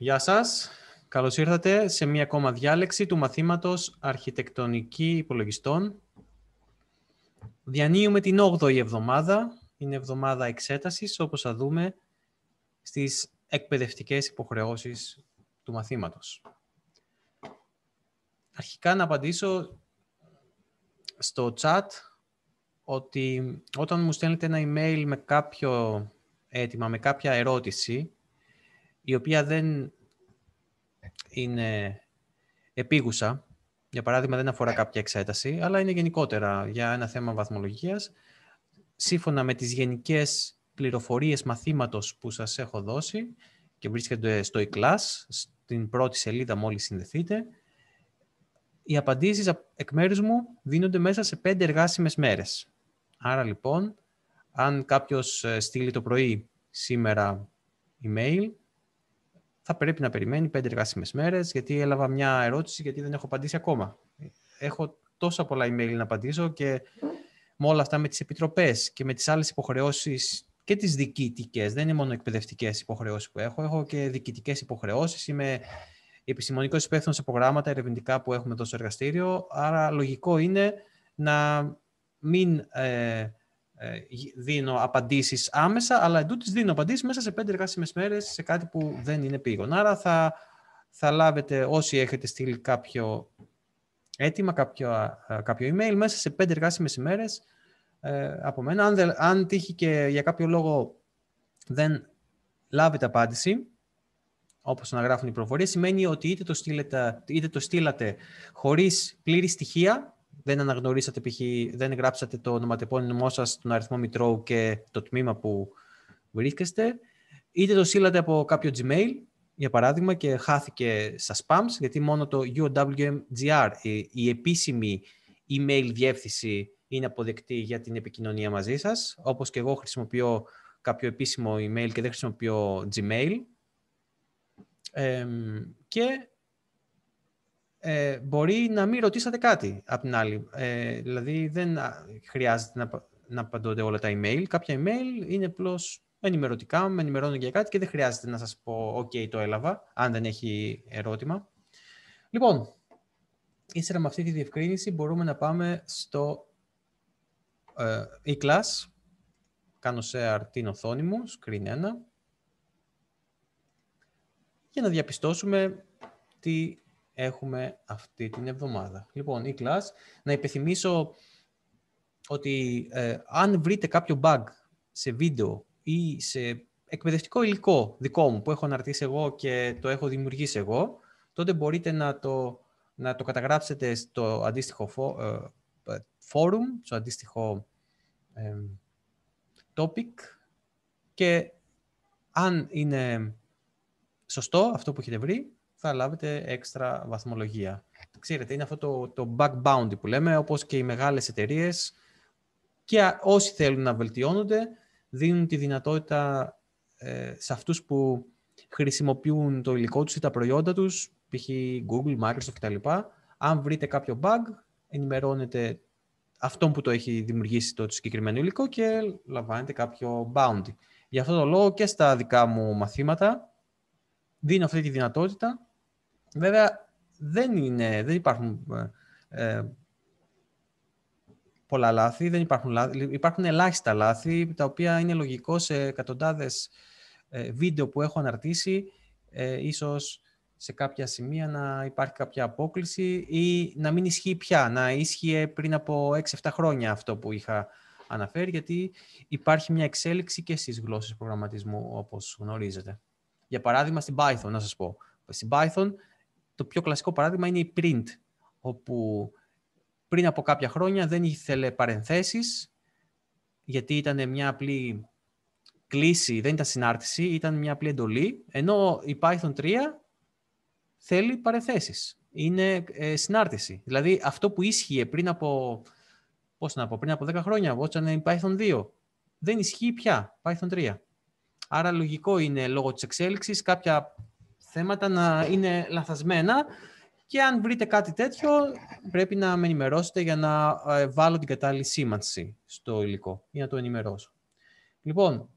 Γεια σας. Καλώς ήρθατε σε μία ακόμα διάλεξη του μαθήματος Αρχιτεκτονική Υπολογιστών. Διανύουμε την 8η εβδομάδα. Είναι εβδομάδα εξέτασης, όπως θα δούμε, στις εκπαιδευτικές υποχρεώσεις του μαθήματος. Αρχικά να απαντήσω στο chat ότι όταν μου στέλνετε ένα email με κάποιο αίτημα, με κάποια ερώτηση, η οποία δεν είναι επίγουσα, για παράδειγμα δεν αφορά κάποια εξέταση, αλλά είναι γενικότερα για ένα θέμα βαθμολογίας, σύμφωνα με τις γενικές πληροφορίες μαθήματος που σας έχω δώσει και βρίσκεται στο e-class, στην πρώτη σελίδα μόλις συνδεθείτε, οι απαντήσεις εκ μέρους μου δίνονται μέσα σε πέντε εργάσιμες μέρες. Άρα λοιπόν, αν κάποιος ε, στείλει το πρωί σήμερα email, θα πρέπει να περιμένει πέντε εργάσιμες μέρες, γιατί έλαβα μια ερώτηση, γιατί δεν έχω απαντήσει ακόμα. Έχω τόσα πολλά email να απαντήσω και με όλα αυτά με τις επιτροπές και με τις άλλες υποχρεώσεις και τις διοικητικές. Δεν είναι μόνο εκπαιδευτικές υποχρεώσεις που έχω, έχω και διοικητικές υποχρεώσεις. Είμαι επιστημονικός υπεύθυνος σε προγράμματα ερευνητικά που έχουμε εδώ στο εργαστήριο, άρα λογικό είναι να μην ε, ε, δίνω απαντήσεις άμεσα, αλλά εντούτοις δίνω απαντήσεις μέσα σε πέντε εργάσιμες μέρες σε κάτι που δεν είναι πήγον. Άρα θα, θα λάβετε όσοι έχετε στείλει κάποιο έτοιμα, κάποιο, κάποιο email, μέσα σε πέντε εργάσιμες ημέρες ε, από μένα. Αν, αν τύχει και για κάποιο λόγο δεν λάβετε απάντηση, όπως αναγράφουν οι προφορίες, σημαίνει ότι είτε το, στείλετε, είτε το στείλατε χωρίς πλήρη στοιχεία, δεν αναγνωρίσατε, π.χ. δεν γράψατε το ονοματεπώνυμό σας, τον αριθμό μητρώου και το τμήμα που βρίσκεστε, είτε το στείλατε από κάποιο Gmail, για παράδειγμα, και χάθηκε στα spams, γιατί μόνο το UWMGR, η επίσημη email διεύθυνση, είναι αποδεκτή για την επικοινωνία μαζί σας, όπως και εγώ χρησιμοποιώ κάποιο επίσημο email και δεν χρησιμοποιώ Gmail. και ε, μπορεί να μην ρωτήσατε κάτι απ' την άλλη. Ε, δηλαδή δεν χρειάζεται να, να απαντώνται όλα τα email. Κάποια email είναι απλώς ενημερωτικά, με ενημερώνουν για κάτι και δεν χρειάζεται να σας πω «OK, το έλαβα», αν δεν έχει ερώτημα. Λοιπόν, ύστερα με αυτή τη διευκρίνηση μπορούμε να πάμε στο ε, e-class. Κάνω share την οθόνη μου, screen 1, για να διαπιστώσουμε τι έχουμε αυτή την εβδομάδα. Λοιπόν, η class, να υπενθυμίσω ότι ε, αν βρείτε κάποιο bug σε βίντεο ή σε εκπαιδευτικό υλικό δικό μου που έχω αναρτήσει εγώ και το έχω δημιουργήσει εγώ, τότε μπορείτε να το, να το καταγράψετε στο αντίστοιχο ε, ε, forum, στο αντίστοιχο topic και αν είναι σωστό αυτό που έχετε βρει, θα λάβετε έξτρα βαθμολογία. Ξέρετε, είναι αυτό το, το back bounty που λέμε, όπως και οι μεγάλες εταιρείες και όσοι θέλουν να βελτιώνονται, δίνουν τη δυνατότητα ε, σε αυτούς που χρησιμοποιούν το υλικό τους ή τα προϊόντα τους, π.χ. Google, Microsoft κτλ. Αν βρείτε κάποιο bug, ενημερώνετε αυτόν που το έχει δημιουργήσει το συγκεκριμένο υλικό και λαμβάνετε κάποιο bounty. Γι' αυτό το λόγο και στα δικά μου μαθήματα δίνω αυτή τη δυνατότητα Βέβαια, δεν, είναι, δεν υπάρχουν ε, ε, πολλά λάθη, δεν υπάρχουν, λάθη, υπάρχουν ελάχιστα λάθη, τα οποία είναι λογικό σε εκατοντάδες ε, βίντεο που έχω αναρτήσει, ε, ίσως σε κάποια σημεία να υπάρχει κάποια απόκληση ή να μην ισχύει πια, να ίσχυε πριν από 6-7 χρόνια αυτό που είχα αναφέρει, γιατί υπάρχει μια εξέλιξη και στις γλώσσες προγραμματισμού, όπως γνωρίζετε. Για παράδειγμα, στην Python, να σας πω. Στην Python το πιο κλασικό παράδειγμα είναι η print, όπου πριν από κάποια χρόνια δεν ήθελε παρενθέσεις, γιατί ήταν μια απλή κλίση, δεν ήταν συνάρτηση, ήταν μια απλή εντολή, ενώ η Python 3 θέλει παρενθέσεις. Είναι ε, συνάρτηση. Δηλαδή αυτό που ίσχυε πριν από, πώς να πω, πριν από 10 χρόνια, όταν είναι η Python 2, δεν ισχύει πια Python 3. Άρα λογικό είναι λόγω της εξέλιξης κάποια θέματα να είναι λαθασμένα και αν βρείτε κάτι τέτοιο πρέπει να με ενημερώσετε για να ε, βάλω την κατάλληλη σήμανση στο υλικό ή να το ενημερώσω. Λοιπόν,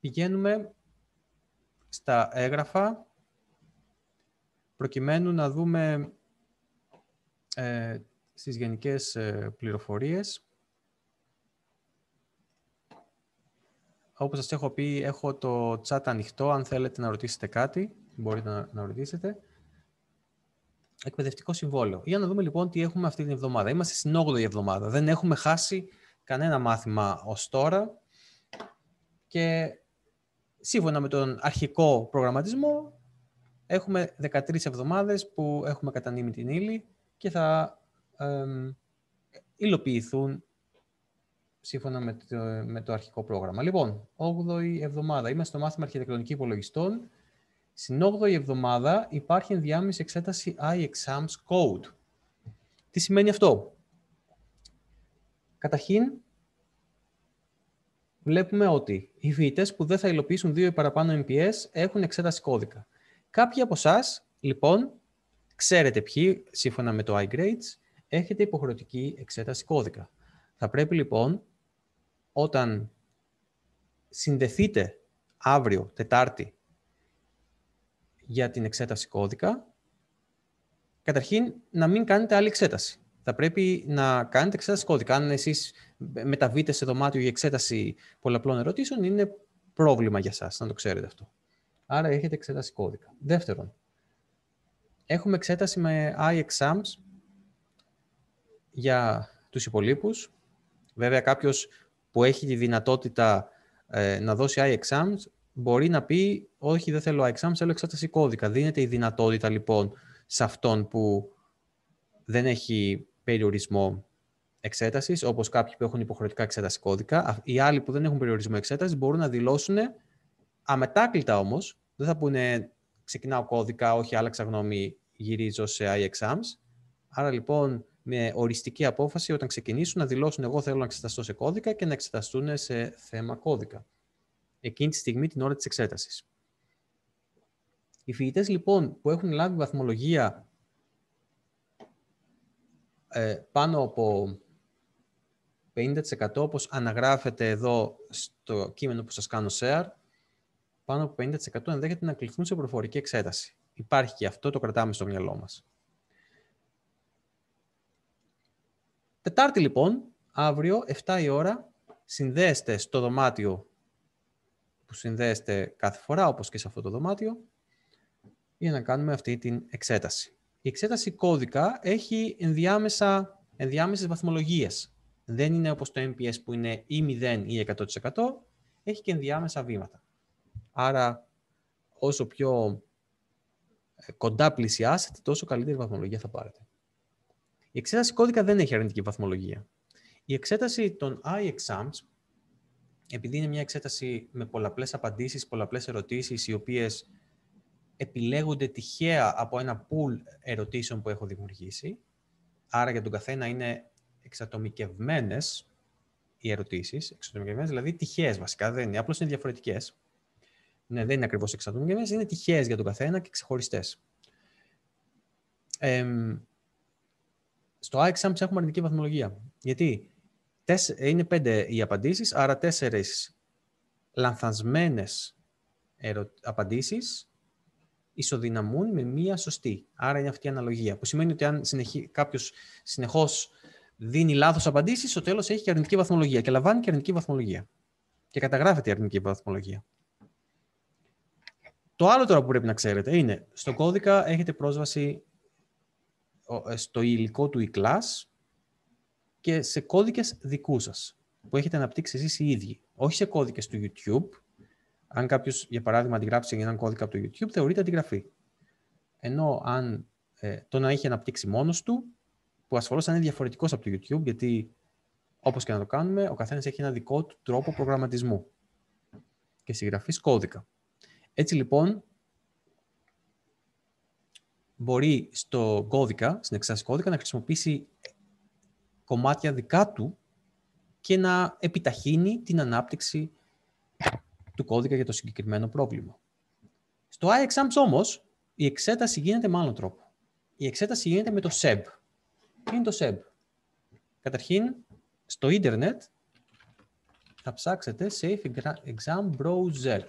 πηγαίνουμε στα έγγραφα προκειμένου να δούμε ε, στις γενικές ε, πληροφορίες. Όπως σας έχω πει, έχω το chat ανοιχτό. Αν θέλετε να ρωτήσετε κάτι, μπορείτε να, να ρωτήσετε. Εκπαιδευτικό συμβόλαιο. Για να δούμε λοιπόν τι έχουμε αυτή την εβδομάδα. Είμαστε στην 8η εβδομάδα. Δεν έχουμε χάσει κανένα μάθημα ως τώρα. Και σύμφωνα με τον αρχικό προγραμματισμό, έχουμε 13 εβδομάδες που έχουμε κατανείμει την ύλη και θα ε, υλοποιηθούν σύμφωνα με το, με το αρχικό πρόγραμμα. Λοιπόν, 8η εβδομάδα. Είμαστε στο μάθημα αρχιτεκτονική υπολογιστών. Στην 8η εβδομάδα υπάρχει ενδιάμεση εξέταση iExams Code. Τι σημαίνει αυτό; Καταρχήν, βλέπουμε ότι οι φοιτητές που δεν θα υλοποιήσουν δύο ή παραπάνω MPS έχουν εξέταση κώδικα. Κάποιοι από εσάς, λοιπόν, ξέρετε ποιοι, σύμφωνα με το iGrades, έχετε υποχρεωτική εξέταση κώδικα. Θα πρέπει, λοιπόν, όταν συνδεθείτε αύριο, Τετάρτη, για την εξέταση κώδικα, καταρχήν να μην κάνετε άλλη εξέταση. Θα πρέπει να κάνετε εξέταση κώδικα. Αν εσείς μεταβείτε σε δωμάτιο για εξέταση πολλαπλών ερωτήσεων, είναι πρόβλημα για σας, να το ξέρετε αυτό. Άρα έχετε εξέταση κώδικα. Δεύτερον, έχουμε εξέταση με iExams για τους υπολείπους. Βέβαια, κάποιος που έχει τη δυνατότητα ε, να δώσει iExams μπορεί να πει όχι δεν θέλω iExams, θέλω εξέταση κώδικα. Δίνεται η δυνατότητα λοιπόν σε αυτόν που δεν έχει περιορισμό εξέτασης, όπως κάποιοι που έχουν υποχρεωτικά εξέταση κώδικα. Οι άλλοι που δεν έχουν περιορισμό εξέτασης μπορούν να δηλώσουν αμετάκλητα όμως, δεν θα πούνε ξεκινάω κώδικα, όχι άλλαξα γνώμη, γυρίζω σε iExams. Άρα λοιπόν με οριστική απόφαση όταν ξεκινήσουν να δηλώσουν εγώ θέλω να εξεταστώ σε κώδικα και να εξεταστούν σε θέμα κώδικα. Εκείνη τη στιγμή την ώρα της εξέτασης. Οι φοιτητές λοιπόν που έχουν λάβει βαθμολογία ε, πάνω από 50% όπως αναγράφεται εδώ στο κείμενο που σας κάνω share, πάνω από 50% ενδέχεται να κληθούν σε προφορική εξέταση. Υπάρχει και αυτό, το κρατάμε στο μυαλό μας. Τετάρτη λοιπόν, αύριο, 7 η ώρα, συνδέεστε στο δωμάτιο που συνδέεστε κάθε φορά, όπως και σε αυτό το δωμάτιο, για να κάνουμε αυτή την εξέταση. Η εξέταση κώδικα έχει ενδιάμεσα, ενδιάμεσες βαθμολογίες. Δεν είναι όπως το MPS που είναι ή 0 ή 100%, έχει και ενδιάμεσα βήματα. Άρα, όσο πιο ε, κοντά πλησιάσετε, τόσο καλύτερη βαθμολογία θα πάρετε. Η εξέταση κώδικα δεν έχει αρνητική βαθμολογία. Η εξέταση των iExams, επειδή είναι μια εξέταση με πολλαπλές απαντήσεις, πολλαπλές ερωτήσεις, οι οποίες επιλέγονται τυχαία από ένα pool ερωτήσεων που έχω δημιουργήσει. Άρα για τον καθένα είναι εξατομικευμένες οι ερωτήσεις, εξατομικευμένες, δηλαδή τυχαίες βασικά, δεν είναι, απλώς είναι διαφορετικές. Ναι, δεν είναι ακριβώς εξατομικευμένες, είναι τυχαίες για τον καθένα και ξεχωριστές. Ε, στο iExams έχουμε αρνητική βαθμολογία. Γιατί είναι πέντε οι απαντήσεις, άρα τέσσερις λανθασμένες ερω... απαντήσεις ισοδυναμούν με μία σωστή. Άρα είναι αυτή η αναλογία. Που σημαίνει ότι αν συνεχί... κάποιος συνεχώς δίνει λάθος απαντήσεις, στο τέλος έχει και αρνητική βαθμολογία και λαμβάνει και αρνητική βαθμολογία. Και καταγράφεται η αρνητική βαθμολογία. Το άλλο τώρα που πρέπει να ξέρετε είναι, στο κώδικα έχετε πρόσβαση ε, στο υλικό του e-class και σε κώδικες δικούς σας, που έχετε αναπτύξει εσείς οι ίδιοι. Όχι σε κώδικες του YouTube, αν κάποιος, για παράδειγμα, αντιγράψει έναν κώδικα από το YouTube, θεωρείται αντιγραφή. Ενώ αν ε, το να έχει αναπτύξει μόνος του, που ασφαλώς θα είναι διαφορετικός από το YouTube, γιατί όπως και να το κάνουμε, ο καθένας έχει ένα δικό του τρόπο προγραμματισμού και συγγραφής κώδικα. Έτσι λοιπόν, μπορεί στο κώδικα, στην εξάρτηση κώδικα, να χρησιμοποιήσει κομμάτια δικά του και να επιταχύνει την ανάπτυξη του κώδικα για το συγκεκριμένο πρόβλημα. Στο iExams όμως, η εξέταση γίνεται με άλλο τρόπο. Η εξέταση γίνεται με το SEB. Τι είναι το SEB? Καταρχήν, στο ίντερνετ θα ψάξετε Safe Exam Browser.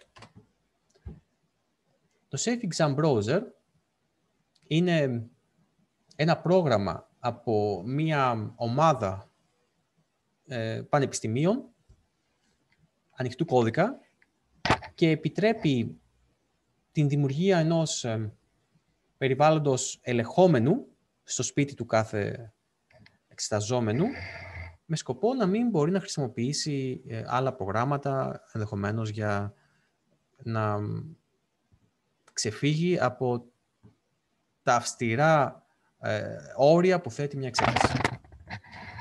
Το Safe Exam Browser είναι ένα πρόγραμμα από μία ομάδα ε, πανεπιστημίων ανοιχτού κώδικα και επιτρέπει την δημιουργία ενός ε, περιβάλλοντος ελεγχόμενου στο σπίτι του κάθε εξεταζόμενου με σκοπό να μην μπορεί να χρησιμοποιήσει ε, άλλα προγράμματα ενδεχομένως για να ξεφύγει από τα αυστηρά ε, όρια που θέτει μια εξέταση.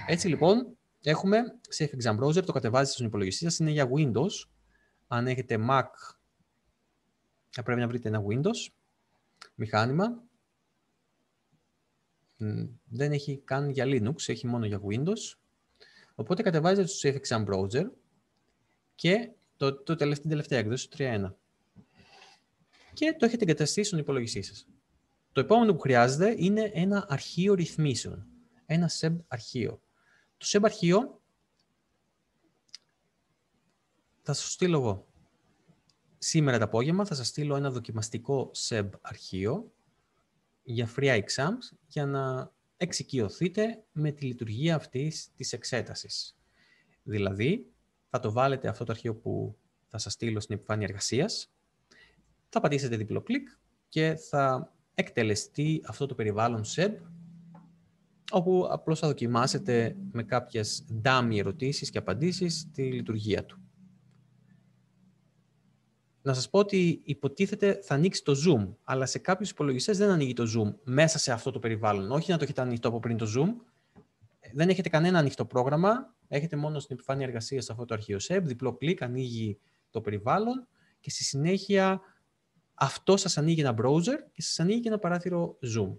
Έτσι λοιπόν, έχουμε Safe Exam Browser, το κατεβάζετε στον υπολογιστή σας, είναι για Windows. Αν έχετε Mac, θα πρέπει να βρείτε ένα Windows μηχάνημα. Δεν έχει καν για Linux, έχει μόνο για Windows. Οπότε κατεβάζετε το Safe Exam Browser και το, το τελευταία, την τελευταία έκδοση, το 3.1. Και το έχετε εγκαταστήσει στον υπολογιστή σας. Το επόμενο που χρειάζεται είναι ένα αρχείο ρυθμίσεων. Ένα SEB αρχείο. Το SEB αρχείο θα σας στείλω εγώ. Σήμερα το απόγευμα θα σας στείλω ένα δοκιμαστικό SEB αρχείο για free exams για να εξοικειωθείτε με τη λειτουργία αυτής της εξέτασης. Δηλαδή, θα το βάλετε αυτό το αρχείο που θα σας στείλω στην επιφάνεια εργασίας, θα πατήσετε διπλό κλικ και θα εκτελεστεί αυτό το περιβάλλον SEB, όπου απλώς θα δοκιμάσετε με κάποιες dummy ερωτήσεις και απαντήσεις τη λειτουργία του. Να σας πω ότι υποτίθεται θα ανοίξει το Zoom, αλλά σε κάποιους υπολογιστές δεν ανοίγει το Zoom μέσα σε αυτό το περιβάλλον. Όχι να το έχετε ανοιχτό από πριν το Zoom. Δεν έχετε κανένα ανοιχτό πρόγραμμα. Έχετε μόνο στην επιφάνεια εργασίας αυτό το αρχείο SEB. Διπλό κλικ, ανοίγει το περιβάλλον και στη συνέχεια αυτό σας ανοίγει ένα browser και σας ανοίγει και ένα παράθυρο Zoom.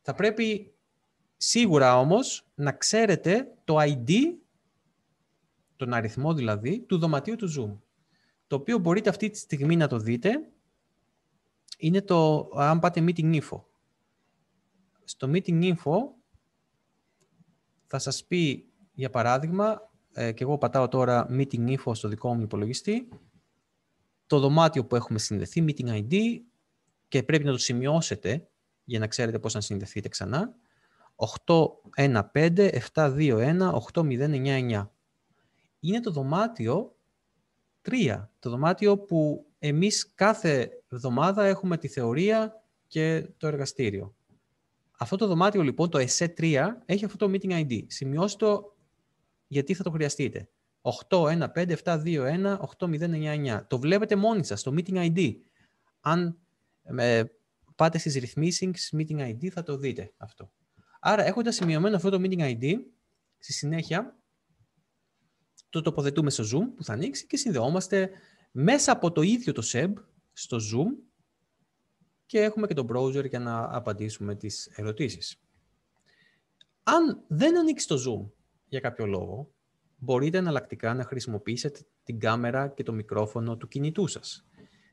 Θα πρέπει σίγουρα όμως να ξέρετε το ID, τον αριθμό δηλαδή, του δωματίου του Zoom. Το οποίο μπορείτε αυτή τη στιγμή να το δείτε, είναι το, αν πάτε Meeting Info. Στο Meeting Info θα σας πει, για παράδειγμα, ε, και εγώ πατάω τώρα Meeting Info στο δικό μου υπολογιστή, το δωμάτιο που έχουμε συνδεθεί, meeting ID, και πρέπει να το σημειώσετε για να ξέρετε πώς να συνδεθείτε ξανά. 815-721-8099. Είναι το δωμάτιο 3. Το δωμάτιο που εμείς κάθε εβδομάδα έχουμε τη θεωρία και το εργαστήριο. Αυτό το δωμάτιο λοιπόν, το SE3, έχει αυτό το meeting ID. Σημειώστε το γιατί θα το χρειαστείτε. 815-721-8099. Το βλέπετε μόνοι σας, το Meeting ID. Αν ε, πάτε στις ρυθμίσεις Meeting ID θα το δείτε αυτό. Άρα έχοντας σημειωμένο αυτό το Meeting ID, στη συνέχεια το τοποθετούμε στο Zoom που θα ανοίξει και συνδεόμαστε μέσα από το ίδιο το SEB στο Zoom και έχουμε και το browser για να απαντήσουμε τις ερωτήσεις. Αν δεν ανοίξει το Zoom για κάποιο λόγο, μπορείτε εναλλακτικά να χρησιμοποιήσετε την κάμερα και το μικρόφωνο του κινητού σας.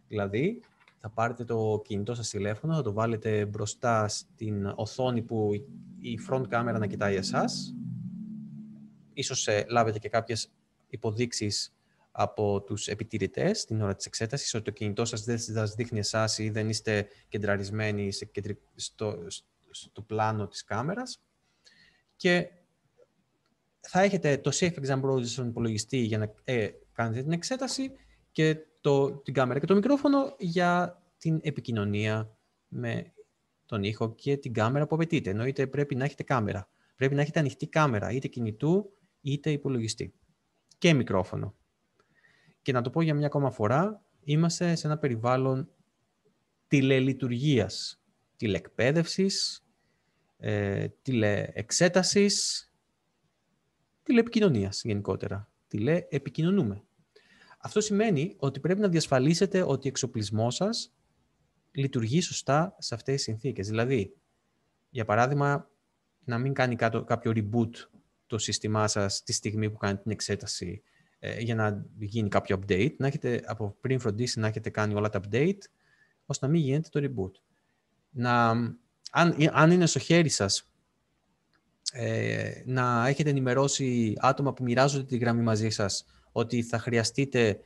Δηλαδή, θα πάρετε το κινητό σας τηλέφωνο, θα το βάλετε μπροστά στην οθόνη που η front κάμερα να κοιτάει εσάς. Ίσως ε, λάβετε και κάποιες υποδείξεις από τους επιτηρητές την ώρα της εξέτασης, ότι το κινητό σας δεν σας δείχνει εσάς ή δεν είστε κεντραρισμένοι στο, στο πλάνο της κάμερας. Και θα έχετε το Safe Exam Browser στον υπολογιστή για να ε, κάνετε την εξέταση και το, την κάμερα και το μικρόφωνο για την επικοινωνία με τον ήχο και την κάμερα που απαιτείτε. Εννοείται πρέπει να έχετε κάμερα. Πρέπει να έχετε ανοιχτή κάμερα, είτε κινητού είτε υπολογιστή. Και μικρόφωνο. Και να το πω για μια ακόμα φορά, είμαστε σε ένα περιβάλλον τηλελειτουργίας, τηλεκπαίδευσης, ε, τηλεεξέτασης, τηλεπικοινωνίας γενικότερα. Τηλεεπικοινωνούμε. Αυτό σημαίνει ότι πρέπει να διασφαλίσετε ότι ο εξοπλισμός σας λειτουργεί σωστά σε αυτές τις συνθήκες. Δηλαδή, για παράδειγμα, να μην κάνει κάποιο reboot το σύστημά σας τη στιγμή που κάνετε την εξέταση ε, για να γίνει κάποιο update. Να έχετε από πριν φροντίσει να έχετε κάνει όλα τα update, ώστε να μην γίνεται το reboot. Να, αν, αν είναι στο χέρι σας ε, να έχετε ενημερώσει άτομα που μοιράζονται τη γραμμή μαζί σας ότι θα χρειαστείτε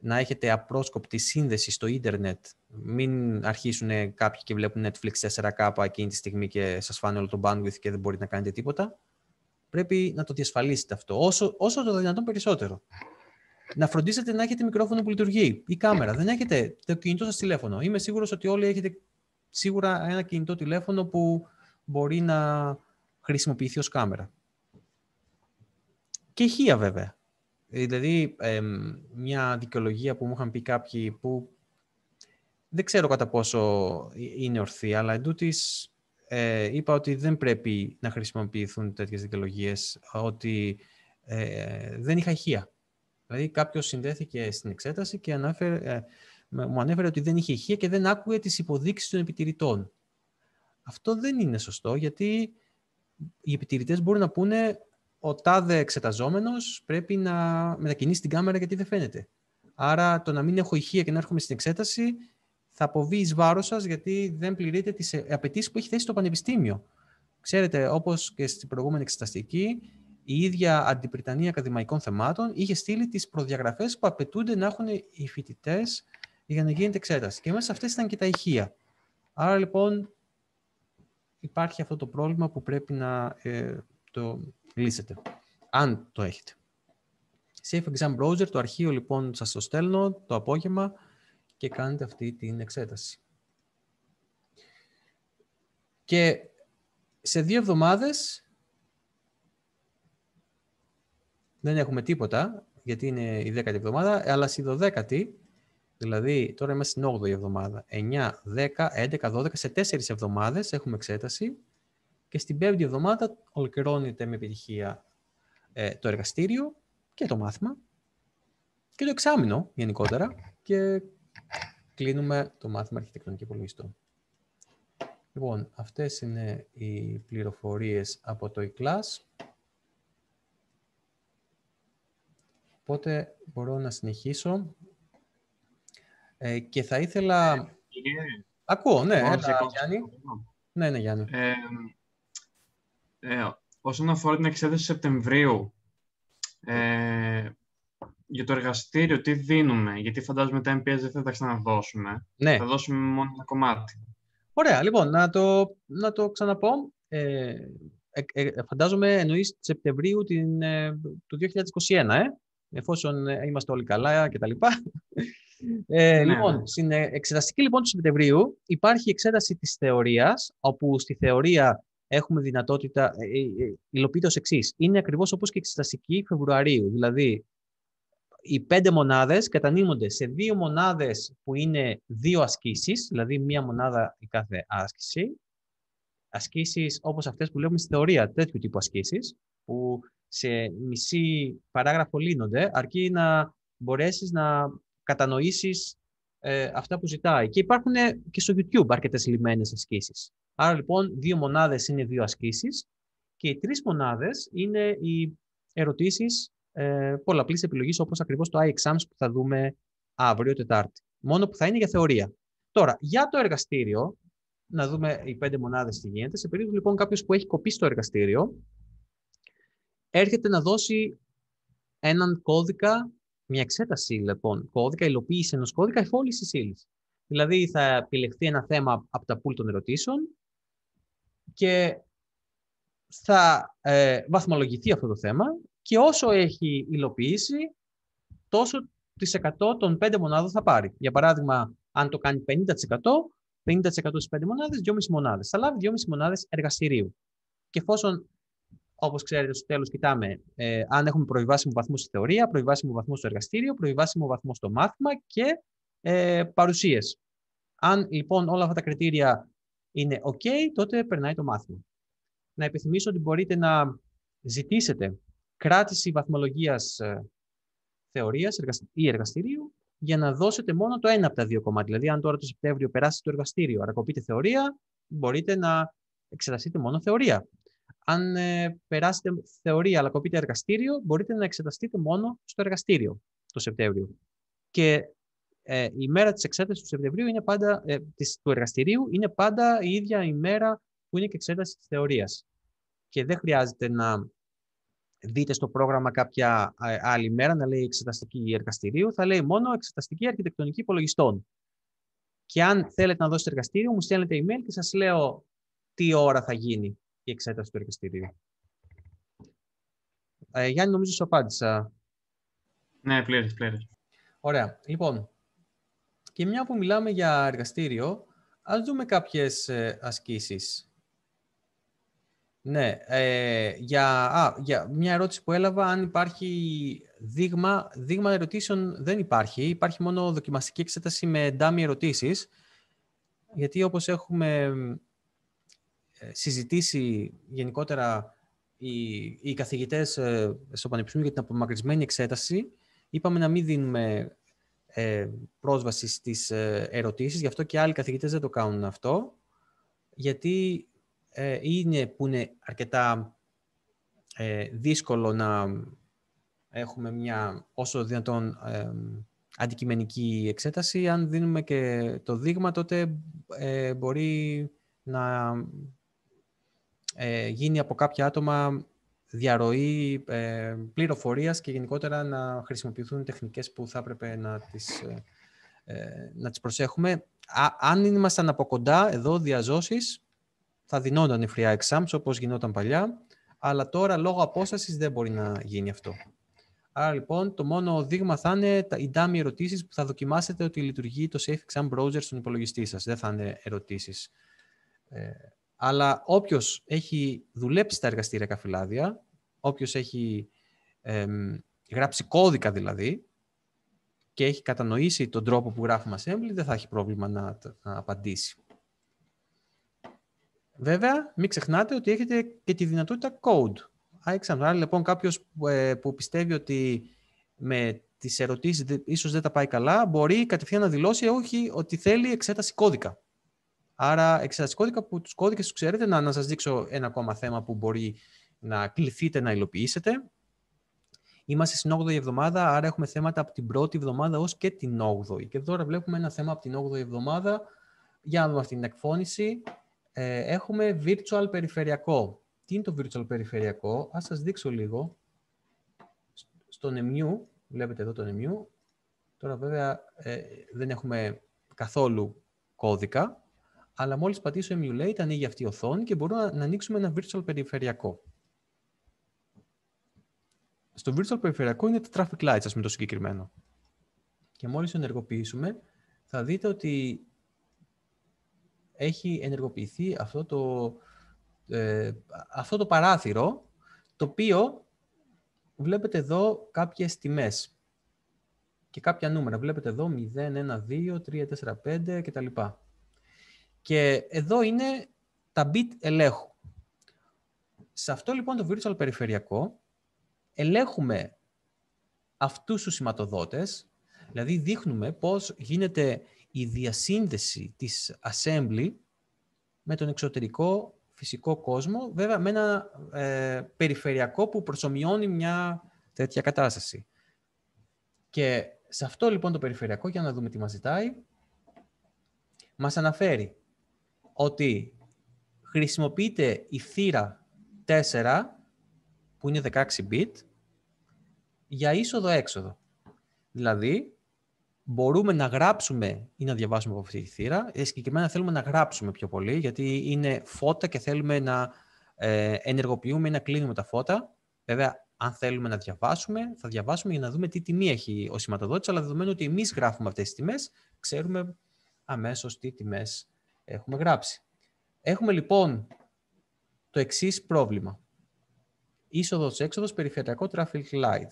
να έχετε απρόσκοπτη σύνδεση στο ίντερνετ. Μην αρχίσουν κάποιοι και βλέπουν Netflix 4K εκείνη τη στιγμή και σας φάνε όλο το bandwidth και δεν μπορείτε να κάνετε τίποτα. Πρέπει να το διασφαλίσετε αυτό, όσο, όσο το δυνατόν περισσότερο. Να φροντίσετε να έχετε μικρόφωνο που λειτουργεί ή κάμερα. Δεν έχετε το κινητό σας τηλέφωνο. Είμαι σίγουρος ότι όλοι έχετε σίγουρα ένα κινητό τηλέφωνο που μπορεί να χρησιμοποιηθεί ως κάμερα. Και ηχεία βέβαια. Δηλαδή, μια δικαιολογία που μου είχαν πει κάποιοι που δεν ξέρω κατά πόσο είναι ορθή, αλλά εν ε, είπα ότι δεν πρέπει να χρησιμοποιηθούν τέτοιες δικαιολογίες, ότι ε, δεν είχα ηχεία. Δηλαδή, κάποιος συνδέθηκε στην εξέταση και ανάφερε, ε, μου ανέφερε ότι δεν είχε ηχεία και δεν άκουγε τις υποδείξεις των επιτηρητών. Αυτό δεν είναι σωστό, γιατί οι επιτηρητές μπορούν να πούνε ο τάδε εξεταζόμενος πρέπει να μετακινήσει την κάμερα γιατί δεν φαίνεται. Άρα το να μην έχω ηχεία και να έρχομαι στην εξέταση θα αποβεί εις βάρος σας γιατί δεν πληρείτε τις απαιτήσεις που έχει θέσει το Πανεπιστήμιο. Ξέρετε, όπως και στην προηγούμενη εξεταστική, η ίδια Αντιπριτανία Ακαδημαϊκών Θεμάτων είχε στείλει τις προδιαγραφές που απαιτούνται να έχουν οι φοιτητές για να γίνεται εξέταση. Και μέσα σε αυτές ήταν και τα ηχεία. Άρα λοιπόν υπάρχει αυτό το πρόβλημα που πρέπει να ε, το λύσετε, αν το έχετε. Safe Exam Browser, το αρχείο λοιπόν σας το στέλνω το απόγευμα και κάνετε αυτή την εξέταση. Και σε δύο εβδομάδες δεν έχουμε τίποτα, γιατί είναι η δέκατη εβδομάδα, αλλά στη δωδέκατη, δηλαδή τώρα είμαστε στην 8η εβδομάδα, 9, 10, 11, 12, σε τέσσερις εβδομάδες έχουμε εξέταση και στην πέμπτη εβδομάδα ολοκληρώνεται με επιτυχία ε, το εργαστήριο και το μάθημα και το εξάμεινο γενικότερα και κλείνουμε το μάθημα αρχιτεκτονική υπολογιστών. Λοιπόν, αυτές είναι οι πληροφορίες από το e-class. Οπότε μπορώ να συνεχίσω. Ε, και θα ήθελα... Ακούω, ναι, έλα, Γιάννη. Ναι, ναι, Γιάννη. Ε, ε, όσον αφορά την εξέταση Σεπτεμβρίου, ε, για το εργαστήριο τι δίνουμε, γιατί φαντάζομαι τα MPS δεν θα τα ξαναδώσουμε. Ναι. Θα δώσουμε μόνο ένα κομμάτι. Ωραία, λοιπόν, να το, να το ξαναπώ. Ε, ε, φαντάζομαι εννοείς Σεπτεμβρίου την, του 2021, ε, εφόσον είμαστε όλοι καλά και τα λοιπά. Ε, ναι, λοιπόν, ναι. στην εξεταστική λοιπόν του Σεπτεμβρίου υπάρχει εξέταση της θεωρίας, όπου στη θεωρία έχουμε δυνατότητα, ε, ε, ε υλοποιείται ως εξής. Είναι ακριβώς όπως και η εξεταστική Φεβρουαρίου. Δηλαδή, οι πέντε μονάδες κατανείμονται σε δύο μονάδες που είναι δύο ασκήσεις, δηλαδή μία μονάδα η κάθε άσκηση. Ασκήσεις όπως αυτές που βλέπουμε στη θεωρία, τέτοιου τύπου ασκήσεις, που σε μισή παράγραφο λύνονται, αρκεί να μπορέσεις να κατανοήσεις ε, αυτά που ζητάει. Και υπάρχουν και στο YouTube αρκετές λιμένες ασκήσεις. Άρα λοιπόν δύο μονάδες είναι δύο ασκήσεις και οι τρεις μονάδες είναι οι ερωτήσεις ε, πολλαπλής επιλογής όπως ακριβώς το iExams που θα δούμε αύριο Τετάρτη. Μόνο που θα είναι για θεωρία. Τώρα, για το εργαστήριο, να δούμε οι πέντε μονάδες τι γίνεται. Σε περίπτωση λοιπόν κάποιος που έχει κοπεί στο εργαστήριο, έρχεται να δώσει έναν κώδικα, μια εξέταση λοιπόν, κώδικα, υλοποίηση ενός κώδικα εφόληση ύλης. Δηλαδή θα επιλεχθεί ένα θέμα από τα πουλ των ερωτήσεων και θα ε, βαθμολογηθεί αυτό το θέμα και όσο έχει υλοποιήσει, τόσο τις 100 των 5 μονάδων θα πάρει. Για παράδειγμα, αν το κάνει 50%, 50% στις 5 μονάδες, 2,5 μονάδες. Θα λάβει 2,5 μονάδες εργαστηρίου. Και εφόσον, όπως ξέρετε, στο τέλος κοιτάμε ε, αν έχουμε προβιβάσιμο βαθμό στη θεωρία, προβιβάσιμο βαθμό στο εργαστήριο, προβιβάσιμο βαθμό στο μάθημα και ε, παρουσίες. Αν λοιπόν όλα αυτά τα κριτήρια είναι OK, τότε περνάει το μάθημα. Να επιθυμίσω ότι μπορείτε να ζητήσετε κράτηση βαθμολογίας ε, θεωρίας ή εργαστηρίου για να δώσετε μόνο το ένα από τα δύο κομμάτια. Δηλαδή, αν τώρα το Σεπτέμβριο περάσετε το εργαστήριο, αλλά κοπείτε θεωρία, μπορείτε να εξεταστείτε μόνο θεωρία. Αν ε, περάσετε θεωρία, αλλά κοπείτε εργαστήριο, μπορείτε να εξεταστείτε μόνο στο εργαστήριο το Σεπτέμβριο. Και ε, η μέρα της εξέτασης του Σεπτεμβρίου είναι πάντα, ε, της, του εργαστηρίου είναι πάντα η ίδια ημέρα που είναι και εξέταση της θεωρίας. Και δεν χρειάζεται να δείτε στο πρόγραμμα κάποια άλλη μέρα να λέει εξεταστική εργαστηρίου, θα λέει μόνο εξεταστική αρχιτεκτονική υπολογιστών. Και αν θέλετε να δώσετε εργαστήριο, μου στέλνετε email και σας λέω τι ώρα θα γίνει η εξέταση του εργαστηρίου. Ε, Γιάννη, νομίζω σου απάντησα. Ναι, πλήρες, πλήρες. Ωραία. Λοιπόν, και μια που μιλάμε για εργαστήριο, ας δούμε κάποιες ε, ασκήσεις. Ναι, ε, για, α, για μια ερώτηση που έλαβα, αν υπάρχει δείγμα, δείγμα ερωτήσεων δεν υπάρχει. Υπάρχει μόνο δοκιμαστική εξέταση με ντάμι ερωτήσεις, γιατί όπως έχουμε ε, συζητήσει γενικότερα οι, οι καθηγητές ε, στο Πανεπιστήμιο για την απομακρυσμένη εξέταση, είπαμε να μην δίνουμε ε, πρόσβαση στις ε, ερωτήσεις, γι' αυτό και άλλοι καθηγητές δεν το κάνουν αυτό, γιατί ε, είναι που είναι αρκετά ε, δύσκολο να έχουμε μια όσο δυνατόν ε, αντικειμενική εξέταση. Αν δίνουμε και το δείγμα, τότε ε, μπορεί να γίνει από κάποια άτομα διαρροή ε, πληροφορίας και γενικότερα να χρησιμοποιηθούν τεχνικές που θα έπρεπε να τις, να τις προσέχουμε. αν ήμασταν από κοντά, εδώ, διαζώσεις, θα δινόταν οι free exams όπως γινόταν παλιά, αλλά τώρα λόγω απόστασης δεν μπορεί να γίνει αυτό. Άρα λοιπόν το μόνο δείγμα θα είναι οι dummy ερωτήσεις που θα δοκιμάσετε ότι λειτουργεί το Safe Exam Browser στον υπολογιστή σας. Δεν θα είναι ερωτήσεις. Ε, αλλά όποιος έχει δουλέψει στα εργαστήρια καφυλάδια, όποιος έχει ε, γράψει κώδικα δηλαδή και έχει κατανοήσει τον τρόπο που γράφουμε assembly, δεν θα έχει πρόβλημα να, να απαντήσει. Βέβαια, μην ξεχνάτε ότι έχετε και τη δυνατότητα code. Άρα, λοιπόν, κάποιος ε, που πιστεύει ότι με τις ερωτήσεις ίσως δεν τα πάει καλά, μπορεί κατευθείαν να δηλώσει όχι ότι θέλει εξέταση κώδικα. Άρα, εξέταση κώδικα που τους κώδικες τους ξέρετε, να, να σας δείξω ένα ακόμα θέμα που μπορεί να κληθείτε να υλοποιήσετε. Είμαστε στην 8η εβδομάδα, άρα έχουμε θέματα από την πρώτη εβδομάδα ως και την 8η. Και τώρα βλέπουμε ένα θέμα από την 8η εβδομάδα. Για να δούμε αυτή την εκφώνηση. Ε, έχουμε virtual περιφερειακό. Τι είναι το virtual περιφερειακό, ας σας δείξω λίγο. Στο NEMU, βλέπετε εδώ το NEMU, τώρα βέβαια ε, δεν έχουμε καθόλου κώδικα, αλλά μόλις πατήσω Emulate ανοίγει αυτή η οθόνη και μπορούμε να, να ανοίξουμε ένα virtual περιφερειακό. Στο virtual περιφερειακό είναι τα traffic lights, ας πούμε το συγκεκριμένο. Και μόλις ενεργοποιήσουμε, θα δείτε ότι έχει ενεργοποιηθεί αυτό το, ε, αυτό το παράθυρο, το οποίο βλέπετε εδώ κάποιες τιμές και κάποια νούμερα. Βλέπετε εδώ 0, 1, 2, 3, 4, 5 κτλ. Και εδώ είναι τα bit ελέγχου. Σε αυτό λοιπόν το virtual περιφερειακό ελέγχουμε αυτούς τους σηματοδότες, δηλαδή δείχνουμε πώς γίνεται η διασύνδεση της assembly με τον εξωτερικό φυσικό κόσμο, βέβαια με ένα ε, περιφερειακό που προσωμιώνει μια τέτοια κατάσταση. Και σε αυτό λοιπόν το περιφερειακό, για να δούμε τι μας ζητάει, μας αναφέρει ότι χρησιμοποιείται η θύρα 4, που είναι 16 bit, για είσοδο-έξοδο. Δηλαδή, μπορούμε να γράψουμε ή να διαβάσουμε από αυτή τη θύρα. Ε, συγκεκριμένα θέλουμε να γράψουμε πιο πολύ, γιατί είναι φώτα και θέλουμε να ε, ενεργοποιούμε ή να κλείνουμε τα φώτα. Βέβαια, αν θέλουμε να διαβάσουμε, θα διαβάσουμε για να δούμε τι τιμή έχει ο σηματοδότης, αλλά δεδομένου ότι εμείς γράφουμε αυτές τις τιμές, ξέρουμε αμέσως τι τιμές έχουμε γράψει. Έχουμε λοιπόν το εξής πρόβλημα. Είσοδος-έξοδος, περιφερειακό traffic light.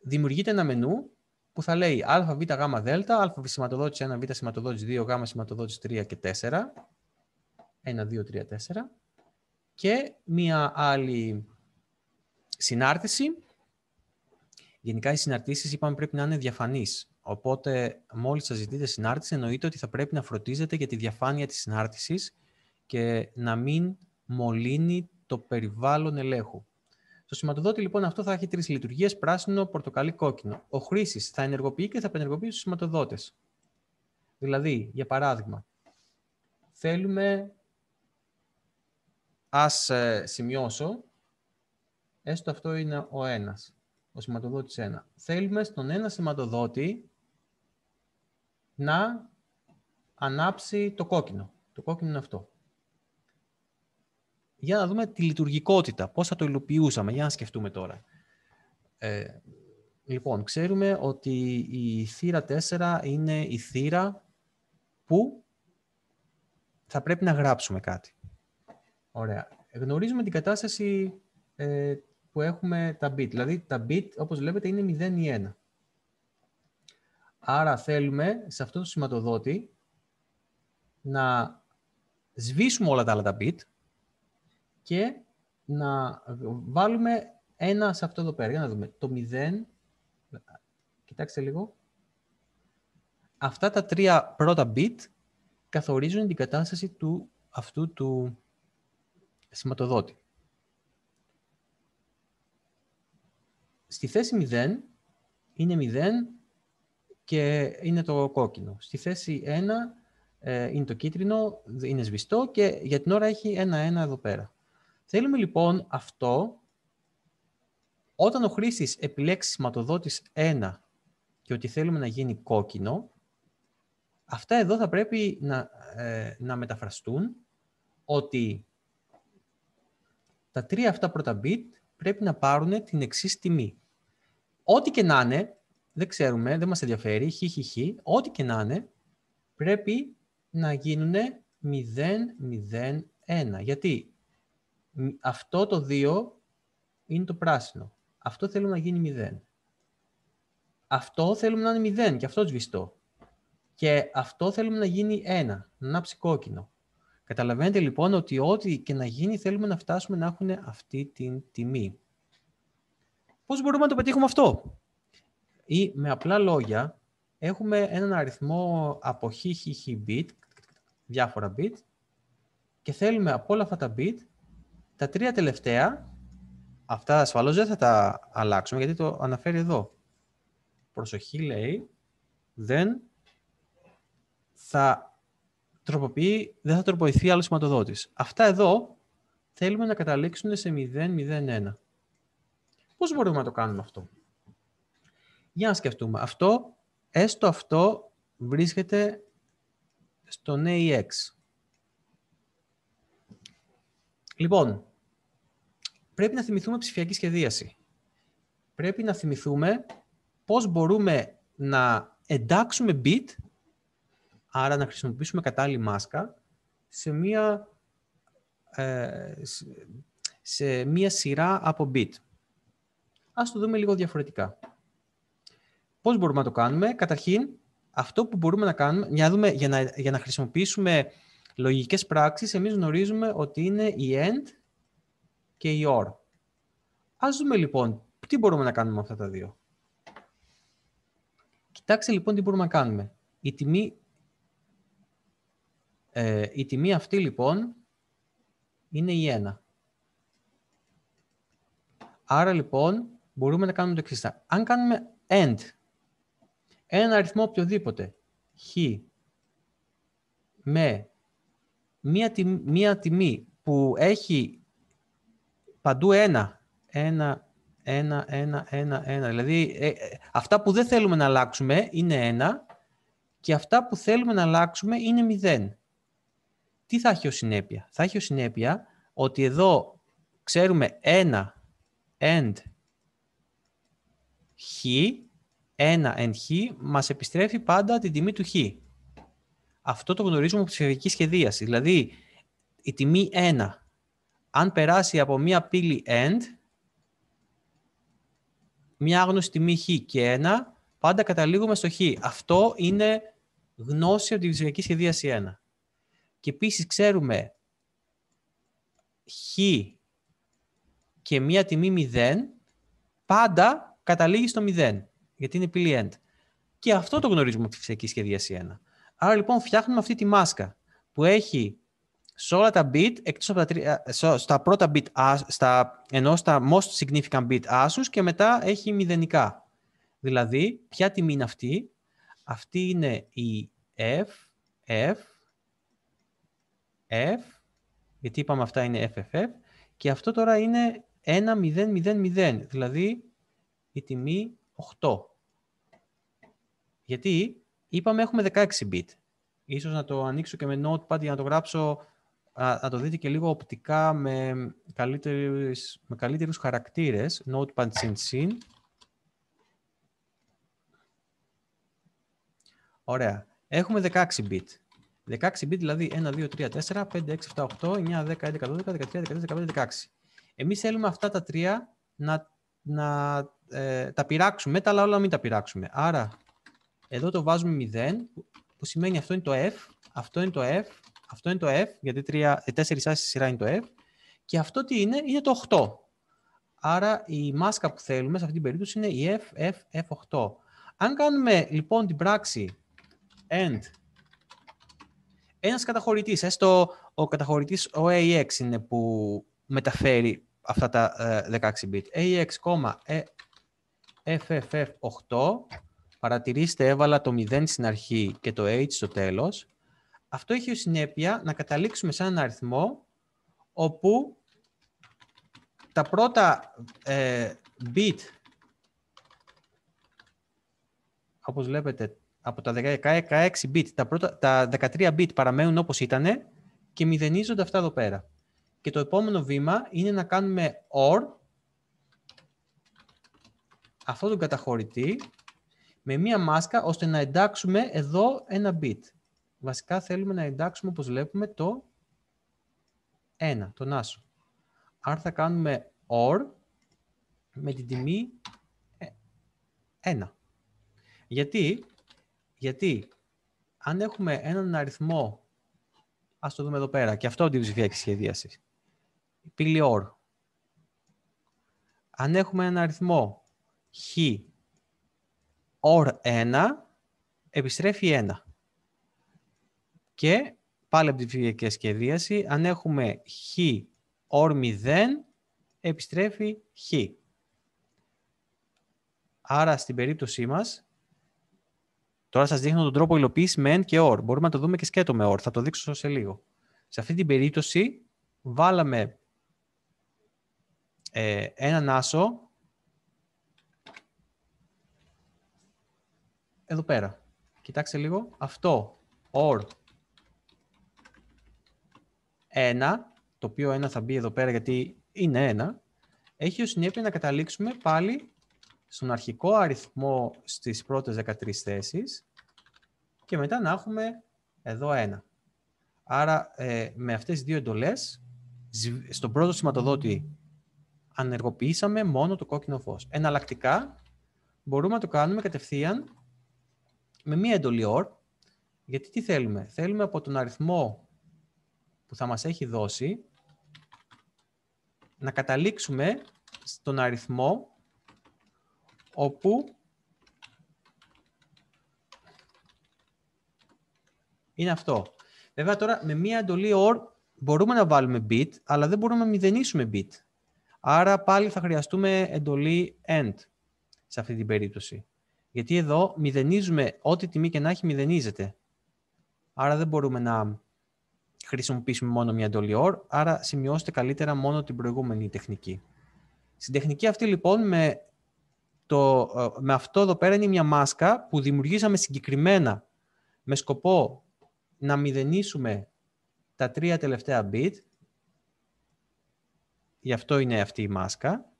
Δημιουργείται ένα μενού που θα λέει α, β, γ, δ, α, σηματοδότηση 1, β, σηματοδότηση 2, γ, σηματοδότηση 3 και 4. 1, 2, 3, 4. Και μία άλλη συνάρτηση. Γενικά οι συναρτήσεις είπαμε πρέπει να είναι διαφανείς. Οπότε μόλις σας ζητείτε συνάρτηση εννοείται ότι θα πρέπει να φροντίζετε για τη διαφάνεια της συνάρτησης και να μην μολύνει το περιβάλλον ελέγχου. Στο σηματοδότη λοιπόν αυτό θα έχει τρεις λειτουργίες: πράσινο, πορτοκαλί, κόκκινο. Ο χρήστη θα ενεργοποιεί και θα απενεργοποιεί του σηματοδότες. Δηλαδή, για παράδειγμα, θέλουμε, ας ε, σημειώσω, έστω αυτό είναι ο ένας, ο σηματοδότης 1. Θέλουμε στον ένα σηματοδότη να ανάψει το κόκκινο. Το κόκκινο είναι αυτό. Για να δούμε τη λειτουργικότητα, πώς θα το υλοποιούσαμε, για να σκεφτούμε τώρα. Ε, λοιπόν, ξέρουμε ότι η θύρα 4 είναι η θύρα που θα πρέπει να γράψουμε κάτι. Ωραία. Γνωρίζουμε την κατάσταση ε, που έχουμε τα bit. Δηλαδή, τα bit, όπως βλέπετε, είναι 0 ή 1. Άρα, θέλουμε σε αυτό το σηματοδότη να σβήσουμε όλα τα άλλα τα bit και να βάλουμε ένα σε αυτό εδώ πέρα. Για να δούμε. Το 0, κοιτάξτε λίγο. Αυτά τα τρία πρώτα bit καθορίζουν την κατάσταση του αυτού του σηματοδότη. Στη θέση 0 είναι 0 και είναι το κόκκινο. Στη θέση 1 ε, είναι το κίτρινο, είναι σβηστό και για την ώρα έχει ένα-ένα εδώ πέρα. Θέλουμε λοιπόν αυτό, όταν ο χρήστης επιλέξει σηματοδότης 1 και ότι θέλουμε να γίνει κόκκινο, αυτά εδώ θα πρέπει να, ε, να μεταφραστούν ότι τα τρία αυτά πρώτα bit πρέπει να πάρουν την εξής τιμή. Ό,τι και να είναι, δεν ξέρουμε, δεν μας ενδιαφέρει, χ, χ, χ, ό,τι και να είναι, πρέπει να γίνουν 0, 0, 1. Γιατί αυτό το 2 είναι το πράσινο. Αυτό θέλουμε να γίνει 0. Αυτό θέλουμε να είναι 0 και αυτό σβηστό. Και αυτό θέλουμε να γίνει 1, να ανάψει κόκκινο. Καταλαβαίνετε λοιπόν ότι ό,τι και να γίνει θέλουμε να φτάσουμε να έχουν αυτή την τιμή. Πώς μπορούμε να το πετύχουμε αυτό; Ή με απλά λόγια, έχουμε έναν αριθμό από χ, χ, χ bit, διάφορα bit, και θέλουμε από όλα αυτά τα bit, τα τρία τελευταία, αυτά ασφαλώς δεν θα τα αλλάξουμε, γιατί το αναφέρει εδώ. Προσοχή λέει, δεν θα τροποποιεί, δεν θα τροποποιηθεί άλλο σηματοδότης. Αυτά εδώ θέλουμε να καταλήξουν σε 0-0-1. Πώς μπορούμε να το κάνουμε αυτό; Για να σκεφτούμε. Αυτό, έστω αυτό βρίσκεται στο AX. Λοιπόν, πρέπει να θυμηθούμε ψηφιακή σχεδίαση. Πρέπει να θυμηθούμε πώς μπορούμε να εντάξουμε bit Άρα να χρησιμοποιήσουμε κατάλληλη μάσκα σε μία, ε, σε μία σειρά από bit. Ας το δούμε λίγο διαφορετικά. Πώς μπορούμε να το κάνουμε. Καταρχήν, αυτό που μπορούμε να κάνουμε, για να, δούμε, για να, για να χρησιμοποιήσουμε λογικές πράξεις, εμείς γνωρίζουμε ότι είναι η end και η or. Ας δούμε λοιπόν τι μπορούμε να κάνουμε με αυτά τα δύο. Κοιτάξτε λοιπόν τι μπορούμε να κάνουμε. Η τιμή ε, η τιμή αυτή λοιπόν είναι η 1. Άρα λοιπόν μπορούμε να κάνουμε το εξής. Αν κάνουμε end, ένα αριθμό οποιοδήποτε, χ, με μία τιμή, μία τιμή που έχει παντού 1, 1, 1, 1, 1, 1. Δηλαδή, ε, ε, αυτά που δεν θέλουμε να αλλάξουμε είναι 1 και αυτά που θέλουμε να αλλάξουμε είναι 0 τι θα έχει ως συνέπεια; Θα έχει ως συνέπεια ότι εδώ ξέρουμε ένα and χ, ένα and χ, μας επιστρέφει πάντα την τιμή του χ. Αυτό το γνωρίζουμε από ψηφιακή σχεδίαση. Δηλαδή, η τιμή 1, αν περάσει από μία πύλη end, μία άγνωστη τιμή χ και 1, πάντα καταλήγουμε στο χ. Αυτό είναι γνώση από τη ψηφιακή σχεδίαση 1. Και επίσης ξέρουμε χ και μία τιμή 0, πάντα καταλήγει στο 0, γιατί είναι πύλη end. Και αυτό το γνωρίζουμε από τη φυσική σχεδίαση 1. Άρα λοιπόν φτιάχνουμε αυτή τη μάσκα που έχει σε όλα τα bit, εκτός από τα στα πρώτα bit, στα, ενώ στα most significant bit άσους και μετά έχει μηδενικά. Δηλαδή, ποια τιμή είναι αυτή; Αυτή είναι η F, F, F, γιατί είπαμε αυτά είναι FFF, και αυτό τώρα είναι 1-0-0-0, δηλαδή η τιμή 8. Γιατί είπαμε έχουμε 16 bit. Ίσως να το ανοίξω και με notepad για να το γράψω, να το δείτε και λίγο οπτικά με, καλύτερους, με καλύτερους χαρακτήρες. Notepad συν συν. Ωραία. Έχουμε 16 bit. 16 bit δηλαδή 1, 2, 3, 4, 5, 6, 7, 8, 9, 10, 11, 12, 13, 14, 15, 16. Εμείς θέλουμε αυτά τα τρία να, να ε, τα πειράξουμε, τα άλλα όλα μην τα πειράξουμε. Άρα, εδώ το βάζουμε 0, που σημαίνει αυτό είναι το F, αυτό είναι το F, αυτό είναι το F, γιατί τρία, ε, τέσσερις άσες σειρά είναι το F, και αυτό τι είναι, είναι το 8. Άρα η μάσκα που θέλουμε σε αυτή την περίπτωση είναι η F, F, F8. Αν κάνουμε λοιπόν την πράξη end, ένας καταχωρητής, έστω ο καταχωρητής ο AX είναι που μεταφέρει αυτά τα 16 ε, bit. AX, FFF8, παρατηρήστε έβαλα το 0 στην αρχή και το H στο τέλος. Αυτό έχει ως συνέπεια να καταλήξουμε σε έναν αριθμό όπου τα πρώτα ε, bit, όπως βλέπετε, από τα 16 bit, τα, πρώτα, τα 13 bit παραμένουν όπως ήταν και μηδενίζονται αυτά εδώ πέρα. Και το επόμενο βήμα είναι να κάνουμε OR αυτό τον καταχωρητή με μία μάσκα ώστε να εντάξουμε εδώ ένα bit. Βασικά θέλουμε να εντάξουμε, όπως βλέπουμε, το 1, τον άσο. Άρα θα κάνουμε OR με την τιμή 1. Ε, Γιατί, γιατί αν έχουμε έναν αριθμό, ας το δούμε εδώ πέρα, και αυτό την ψηφιακή σχεδίαση, πύλη OR. Αν έχουμε έναν αριθμό χ or 1 επιστρέφει 1. Και πάλι από τη ψηφιακή σχεδίαση, αν έχουμε χ or 0, επιστρέφει χ. Άρα στην περίπτωσή μας, τώρα σας δείχνω τον τρόπο υλοποίησης με N και OR. Μπορούμε να το δούμε και σκέτο με OR, θα το δείξω σε λίγο. Σε αυτή την περίπτωση βάλαμε ε, έναν άσο εδώ πέρα. Κοιτάξτε λίγο. Αυτό, or 1, το οποίο 1 θα μπει εδώ πέρα γιατί είναι 1, έχει ως συνέπεια να καταλήξουμε πάλι στον αρχικό αριθμό στις πρώτες 13 θέσεις και μετά να έχουμε εδώ 1. Άρα ε, με αυτές τις δύο εντολές, στον πρώτο σηματοδότη ανεργοποιήσαμε μόνο το κόκκινο φως. Εναλλακτικά μπορούμε να το κάνουμε κατευθείαν με μία εντολή OR, γιατί τι θέλουμε; Θέλουμε από τον αριθμό που θα μας έχει δώσει να καταλήξουμε στον αριθμό όπου είναι αυτό. Βέβαια τώρα με μία εντολή OR μπορούμε να βάλουμε bit, αλλά δεν μπορούμε να μηδενίσουμε bit. Άρα πάλι θα χρειαστούμε εντολή end σε αυτή την περίπτωση. Γιατί εδώ μηδενίζουμε ό,τι τιμή και να έχει μηδενίζεται. Άρα δεν μπορούμε να χρησιμοποιήσουμε μόνο μια εντολή OR, άρα σημειώστε καλύτερα μόνο την προηγούμενη τεχνική. Στην τεχνική αυτή λοιπόν με, το, ε, με αυτό εδώ πέρα είναι μια μάσκα που δημιουργήσαμε συγκεκριμένα με σκοπό να μηδενίσουμε τα τρία τελευταία bit. Γι' αυτό είναι αυτή η μάσκα.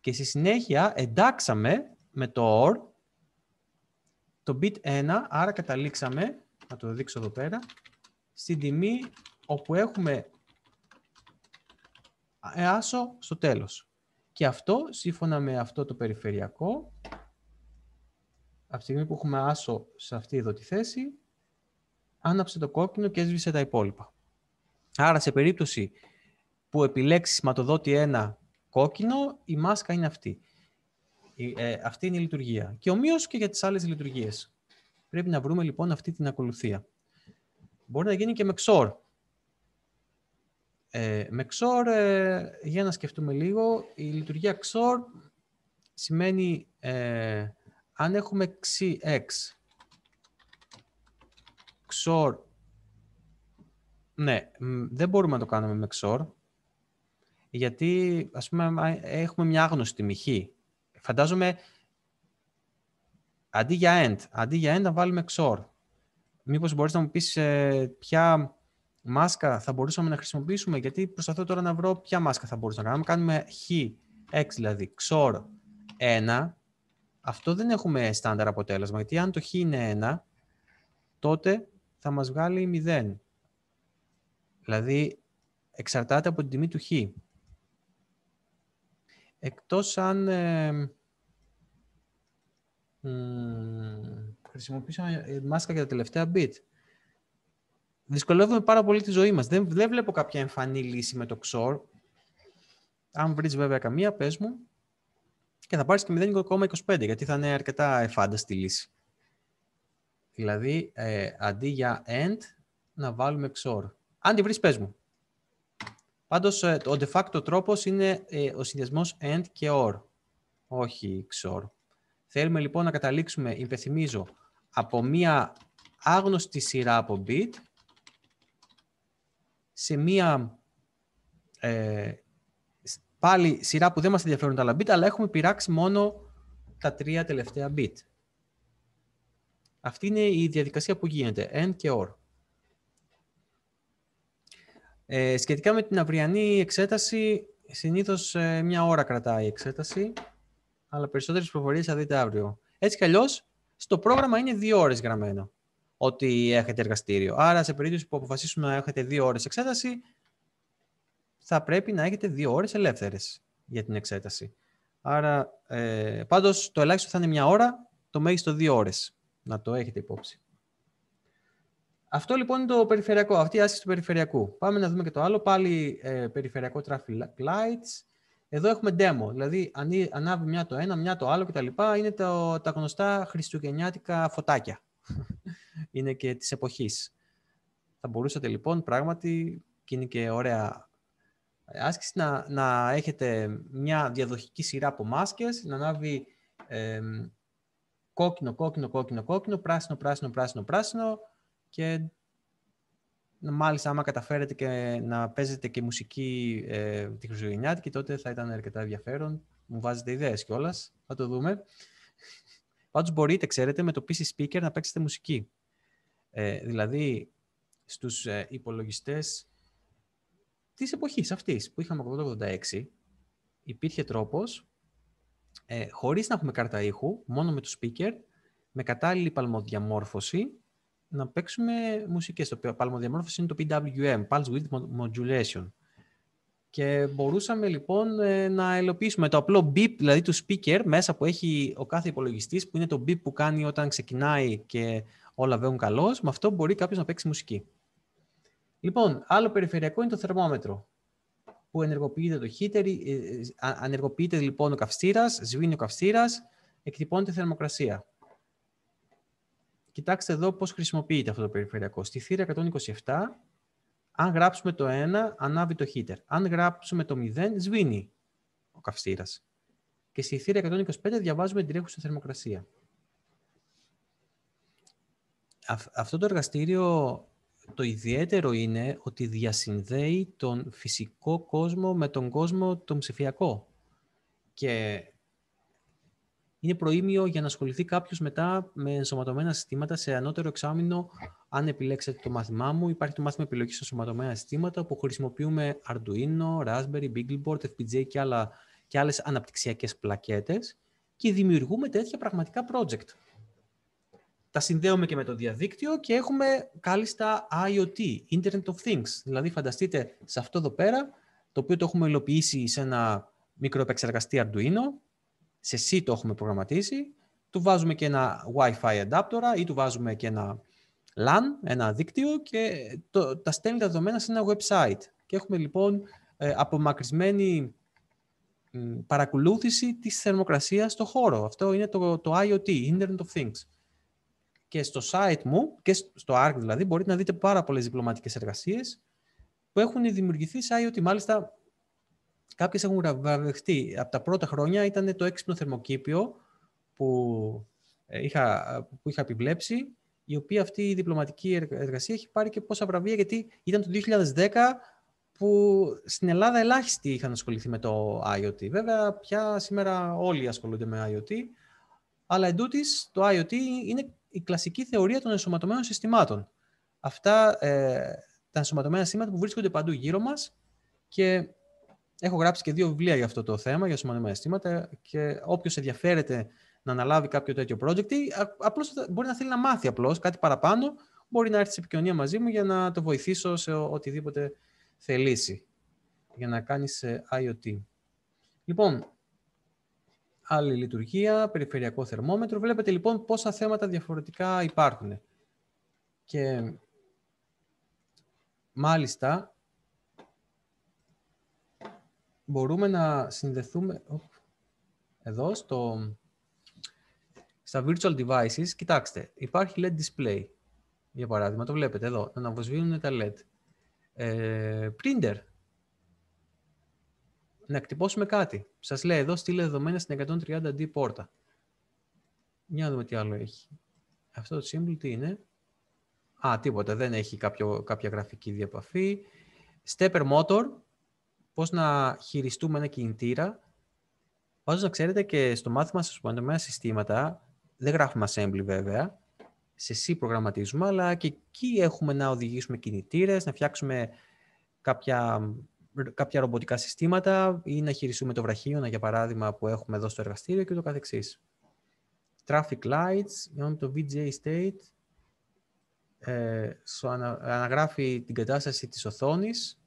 Και στη συνέχεια εντάξαμε με το OR το bit 1, άρα καταλήξαμε, να το δείξω εδώ πέρα, στην τιμή όπου έχουμε άσο στο τέλος. Και αυτό, σύμφωνα με αυτό το περιφερειακό, από τη στιγμή που έχουμε άσο σε αυτή εδώ τη θέση, άναψε το κόκκινο και έσβησε τα υπόλοιπα. Άρα, σε περίπτωση που επιλέξεις σηματοδότη 1 κόκκινο, η μάσκα είναι αυτή. Ε, αυτή είναι η λειτουργία. Και ομοίως και για τις άλλες λειτουργίες. Πρέπει να βρούμε λοιπόν αυτή την ακολουθία. Μπορεί να γίνει και με XOR. Ε, με XOR, ε, για να σκεφτούμε λίγο, η λειτουργία XOR σημαίνει ε, αν έχουμε XX, XOR, ναι, δεν μπορούμε να το κάνουμε με XOR, Γιατί, ας πούμε, έχουμε μια άγνωστη μυχή. Φαντάζομαι, αντί για end, αντί για end να βάλουμε XOR. Μήπως μπορείς να μου πεις ε, ποια μάσκα θα μπορούσαμε να χρησιμοποιήσουμε, γιατί προσπαθώ τώρα να βρω ποια μάσκα θα μπορούσαμε να κάνουμε. κάνουμε χ, x δηλαδή, XOR 1, αυτό δεν έχουμε στάνταρ αποτέλεσμα, γιατί αν το χ είναι 1, τότε θα μας βγάλει 0. Δηλαδή, εξαρτάται από την τιμή του χ. Εκτός αν ε, χρησιμοποιήσω μάσκα για τα τελευταία bit. Δυσκολεύουμε πάρα πολύ τη ζωή μας. Δεν, δεν βλέπω κάποια εμφανή λύση με το XOR. Αν βρεις βέβαια καμία, πες μου. Και θα πάρεις και 0,25, γιατί θα είναι αρκετά εφάνταστη λύση. Δηλαδή, ε, αντί για end, να βάλουμε XOR. Αν τη βρεις, πες μου. Πάντως, ε, ο de facto τρόπος είναι ε, ο συνδυασμός end και or, όχι XOR. Θέλουμε λοιπόν να καταλήξουμε, υπενθυμίζω, από μία άγνωστη σειρά από bit σε μία ε, πάλι σειρά που δεν μας ενδιαφέρουν τα άλλα bit, αλλά έχουμε πειράξει μόνο τα τρία τελευταία bit. Αυτή είναι η διαδικασία που γίνεται, end και or. Ε, σχετικά με την αυριανή εξέταση, συνήθως ε, μια ώρα κρατάει η εξέταση, αλλά περισσότερες προφορίες θα δείτε αύριο. Έτσι κι αλλιώς, στο πρόγραμμα είναι δύο ώρες γραμμένο ότι έχετε εργαστήριο. Άρα, σε περίπτωση που αποφασίσουμε να έχετε δύο ώρες εξέταση, θα πρέπει να έχετε δύο ώρες ελεύθερες για την εξέταση. Άρα, ε, πάντως, το ελάχιστο θα είναι μια ώρα, το μέγιστο δύο ώρες. Να το έχετε υπόψη. Αυτό λοιπόν είναι το περιφερειακό, αυτή η άσκηση του περιφερειακού. Πάμε να δούμε και το άλλο, πάλι ε, περιφερειακό traffic lights. Εδώ έχουμε demo, δηλαδή ανάβει μια το ένα, μια το άλλο κτλ. Είναι το, τα γνωστά χριστουγεννιάτικα φωτάκια. είναι και της εποχής. Θα μπορούσατε λοιπόν πράγματι, και είναι και ωραία άσκηση, να, να έχετε μια διαδοχική σειρά από μάσκες, να ανάβει ε, κόκκινο, κόκκινο, κόκκινο, κόκκινο, πράσινο, πράσινο, πράσινο, πράσινο, και μάλιστα άμα καταφέρετε και να παίζετε και μουσική ε, τη Χριστουγεννιάτικη, τότε θα ήταν αρκετά ενδιαφέρον. Μου βάζετε ιδέες κιόλας, θα το δούμε. Πάντως μπορείτε, ξέρετε, με το PC Speaker να παίξετε μουσική. Ε, δηλαδή, στους ε, υπολογιστές της εποχής αυτής που είχαμε 80-86, υπήρχε τρόπος, ε, χωρίς να έχουμε κάρτα ήχου, μόνο με το speaker, με κατάλληλη παλμοδιαμόρφωση, να παίξουμε μουσικές. Το παλμοδιαμόρφωση είναι το PWM, Pulse Width Modulation. Και μπορούσαμε λοιπόν ε, να ελοπίσουμε το απλό beep, δηλαδή του speaker, μέσα που έχει ο κάθε υπολογιστής, που είναι το beep που κάνει όταν ξεκινάει και όλα βαίνουν καλώς, με αυτό μπορεί κάποιος να παίξει μουσική. Λοιπόν, άλλο περιφερειακό είναι το θερμόμετρο, που ενεργοποιείται το heater, ε, ε, ανεργοποιείται λοιπόν ο καυστήρας, σβήνει ο καυστήρας, εκτυπώνεται θερμοκρασία. Κοιτάξτε εδώ πώς χρησιμοποιείται αυτό το περιφερειακό. Στη θύρα 127, αν γράψουμε το 1, ανάβει το heater. Αν γράψουμε το 0, σβήνει ο καυστήρας. Και στη θύρα 125 διαβάζουμε την τρέχουσα θερμοκρασία. Αυτό το εργαστήριο το ιδιαίτερο είναι ότι διασυνδέει τον φυσικό κόσμο με τον κόσμο τον ψηφιακό. Και είναι προήμιο για να ασχοληθεί κάποιος μετά με ενσωματωμένα συστήματα σε ανώτερο εξάμεινο. Αν επιλέξετε το μάθημά μου, υπάρχει το μάθημα επιλογής σε ενσωματωμένα συστήματα που χρησιμοποιούμε Arduino, Raspberry, Beagleboard, FPGA και, άλλα, και άλλες αναπτυξιακές πλακέτες και δημιουργούμε τέτοια πραγματικά project. Τα συνδέουμε και με το διαδίκτυο και έχουμε κάλλιστα IoT, Internet of Things. Δηλαδή φανταστείτε σε αυτό εδώ πέρα, το οποίο το έχουμε υλοποιήσει σε ένα μικροεπεξεργαστή Arduino, σε C το έχουμε προγραμματίσει, του βάζουμε και ένα Wi-Fi adapter ή του βάζουμε και ένα LAN, ένα δίκτυο και το, τα στέλνει τα δεδομένα σε ένα website. Και έχουμε λοιπόν ε, απομακρυσμένη παρακολούθηση της θερμοκρασίας στο χώρο. Αυτό είναι το, το IoT, Internet of Things. Και στο site μου, και στο ARC δηλαδή, μπορείτε να δείτε πάρα πολλές διπλωματικές εργασίες που έχουν δημιουργηθεί σε IoT. Μάλιστα, Κάποιες έχουν βραβευτεί. Από τα πρώτα χρόνια ήταν το έξυπνο θερμοκήπιο που ε, είχα, που είχα επιβλέψει, η οποία αυτή η διπλωματική εργασία έχει πάρει και πόσα βραβεία, γιατί ήταν το 2010 που στην Ελλάδα ελάχιστοι είχαν ασχοληθεί με το IoT. Βέβαια, πια σήμερα όλοι ασχολούνται με IoT, αλλά εντούτοις το IoT είναι η κλασική θεωρία των ενσωματωμένων συστημάτων. Αυτά ε, τα ενσωματωμένα συστήματα που βρίσκονται παντού γύρω μας και έχω γράψει και δύο βιβλία για αυτό το θέμα, για ενσωματωμένα συστήματα και όποιος ενδιαφέρεται να αναλάβει κάποιο τέτοιο project ή απλώς μπορεί να θέλει να μάθει απλώς κάτι παραπάνω, μπορεί να έρθει σε επικοινωνία μαζί μου για να το βοηθήσω σε οτιδήποτε θελήσει για να κάνεις IoT. Λοιπόν, άλλη λειτουργία, περιφερειακό θερμόμετρο. Βλέπετε λοιπόν πόσα θέματα διαφορετικά υπάρχουν. Και μάλιστα μπορούμε να συνδεθούμε εδώ στο, στα virtual devices. Κοιτάξτε, υπάρχει LED display. Για παράδειγμα, το βλέπετε εδώ, να αναβοσβήνουν τα LED. Ε, printer. Να εκτυπώσουμε κάτι. Σας λέει εδώ στείλε δεδομένα στην 130D πόρτα. Για να δούμε τι άλλο έχει. Αυτό το symbol τι είναι; Α, τίποτα. Δεν έχει κάποιο, κάποια γραφική διαπαφή. Stepper motor. Πώς να χειριστούμε ένα κινητήρα. Πάντως να ξέρετε και στο μάθημα σας που συστήματα, δεν γράφουμε assembly βέβαια, σε C προγραμματίζουμε, αλλά και εκεί έχουμε να οδηγήσουμε κινητήρες, να φτιάξουμε κάποια, κάποια ρομποτικά συστήματα ή να χειριστούμε το βραχίωνα, για παράδειγμα, που έχουμε εδώ στο εργαστήριο και το καθεξής. Traffic lights, το VGA state, ε, σου αναγράφει την κατάσταση της οθόνης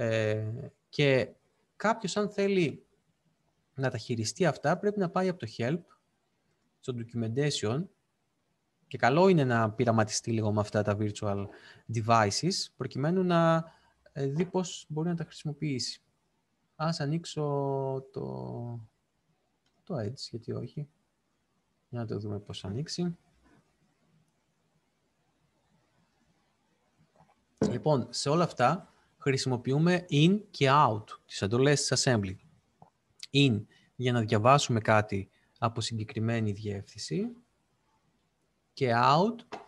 ε, και κάποιος αν θέλει να τα χειριστεί αυτά πρέπει να πάει από το help στο documentation και καλό είναι να πειραματιστεί λίγο με αυτά τα virtual devices, προκειμένου να ε, δει πώς μπορεί να τα χρησιμοποιήσει. Ας ανοίξω το, το Edge, γιατί όχι. Για να το δούμε πώς ανοίξει. Λοιπόν, σε όλα αυτά χρησιμοποιούμε in και out, τις εντολές της assembly. In για να διαβάσουμε κάτι από συγκεκριμένη διεύθυνση και out.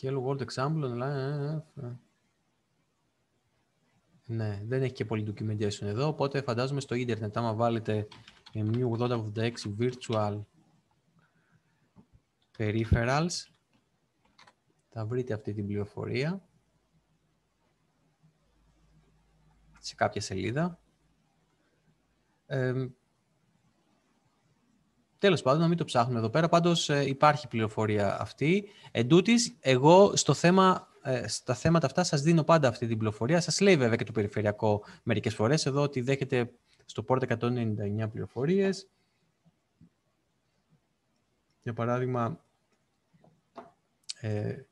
Hello World Example online. Ναι, δεν έχει και πολύ documentation εδώ, οπότε φαντάζομαι στο ίντερνετ, άμα βάλετε MU8086 Virtual Peripherals, θα βρείτε αυτή την πληροφορία σε κάποια σελίδα. Ε, Τέλος πάντων, να μην το ψάχνουμε εδώ πέρα, πάντως ε, υπάρχει πληροφορία αυτή. Εν τούτης, εγώ στο θέμα, ε, στα θέματα αυτά σας δίνω πάντα αυτή την πληροφορία. Σας λέει βέβαια και το περιφερειακό μερικές φορές εδώ ότι δέχεται στο port 199 πληροφορίες. Για παράδειγμα, ε,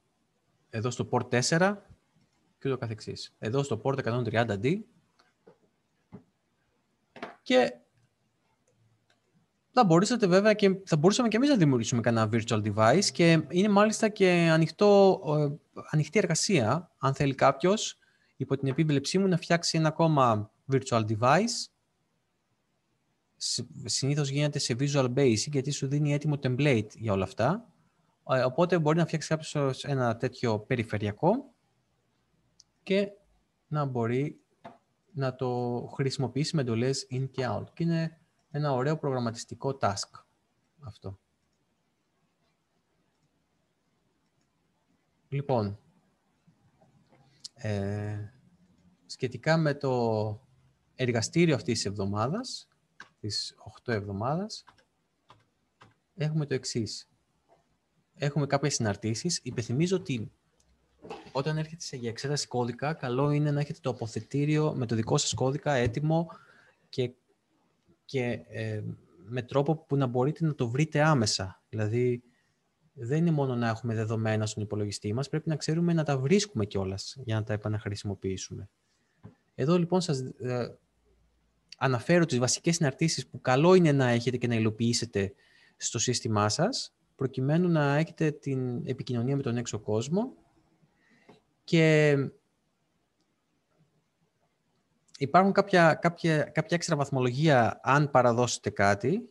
εδώ στο port 4 και το καθεξής. Εδώ στο port 130D και θα μπορούσατε βέβαια και θα μπορούσαμε και εμείς να δημιουργήσουμε κανένα virtual device και είναι μάλιστα και ανοιχτό, ε, ανοιχτή εργασία αν θέλει κάποιος υπό την επίβλεψή μου να φτιάξει ένα ακόμα virtual device συνήθως γίνεται σε Visual Basic γιατί σου δίνει έτοιμο template για όλα αυτά ε, οπότε μπορεί να φτιάξει κάποιος ένα τέτοιο περιφερειακό και να μπορεί να το χρησιμοποιήσει με εντολές in και out. Και είναι ένα ωραίο προγραμματιστικό task αυτό. Λοιπόν, ε, σχετικά με το εργαστήριο αυτής της εβδομάδας, της 8 εβδομάδας, έχουμε το εξής. Έχουμε κάποιες συναρτήσεις. Υπενθυμίζω ότι όταν έρχεται για εξέταση κώδικα, καλό είναι να έχετε το αποθετήριο με το δικό σας κώδικα έτοιμο και, και ε, με τρόπο που να μπορείτε να το βρείτε άμεσα. Δηλαδή, δεν είναι μόνο να έχουμε δεδομένα στον υπολογιστή μας, πρέπει να ξέρουμε να τα βρίσκουμε κιόλας για να τα επαναχρησιμοποιήσουμε. Εδώ λοιπόν σας ε, αναφέρω τις βασικές συναρτήσεις που καλό είναι να έχετε και να υλοποιήσετε στο σύστημά σας, προκειμένου να έχετε την επικοινωνία με τον έξω κόσμο και υπάρχουν κάποια, κάποια, κάποια έξτρα βαθμολογία αν παραδώσετε κάτι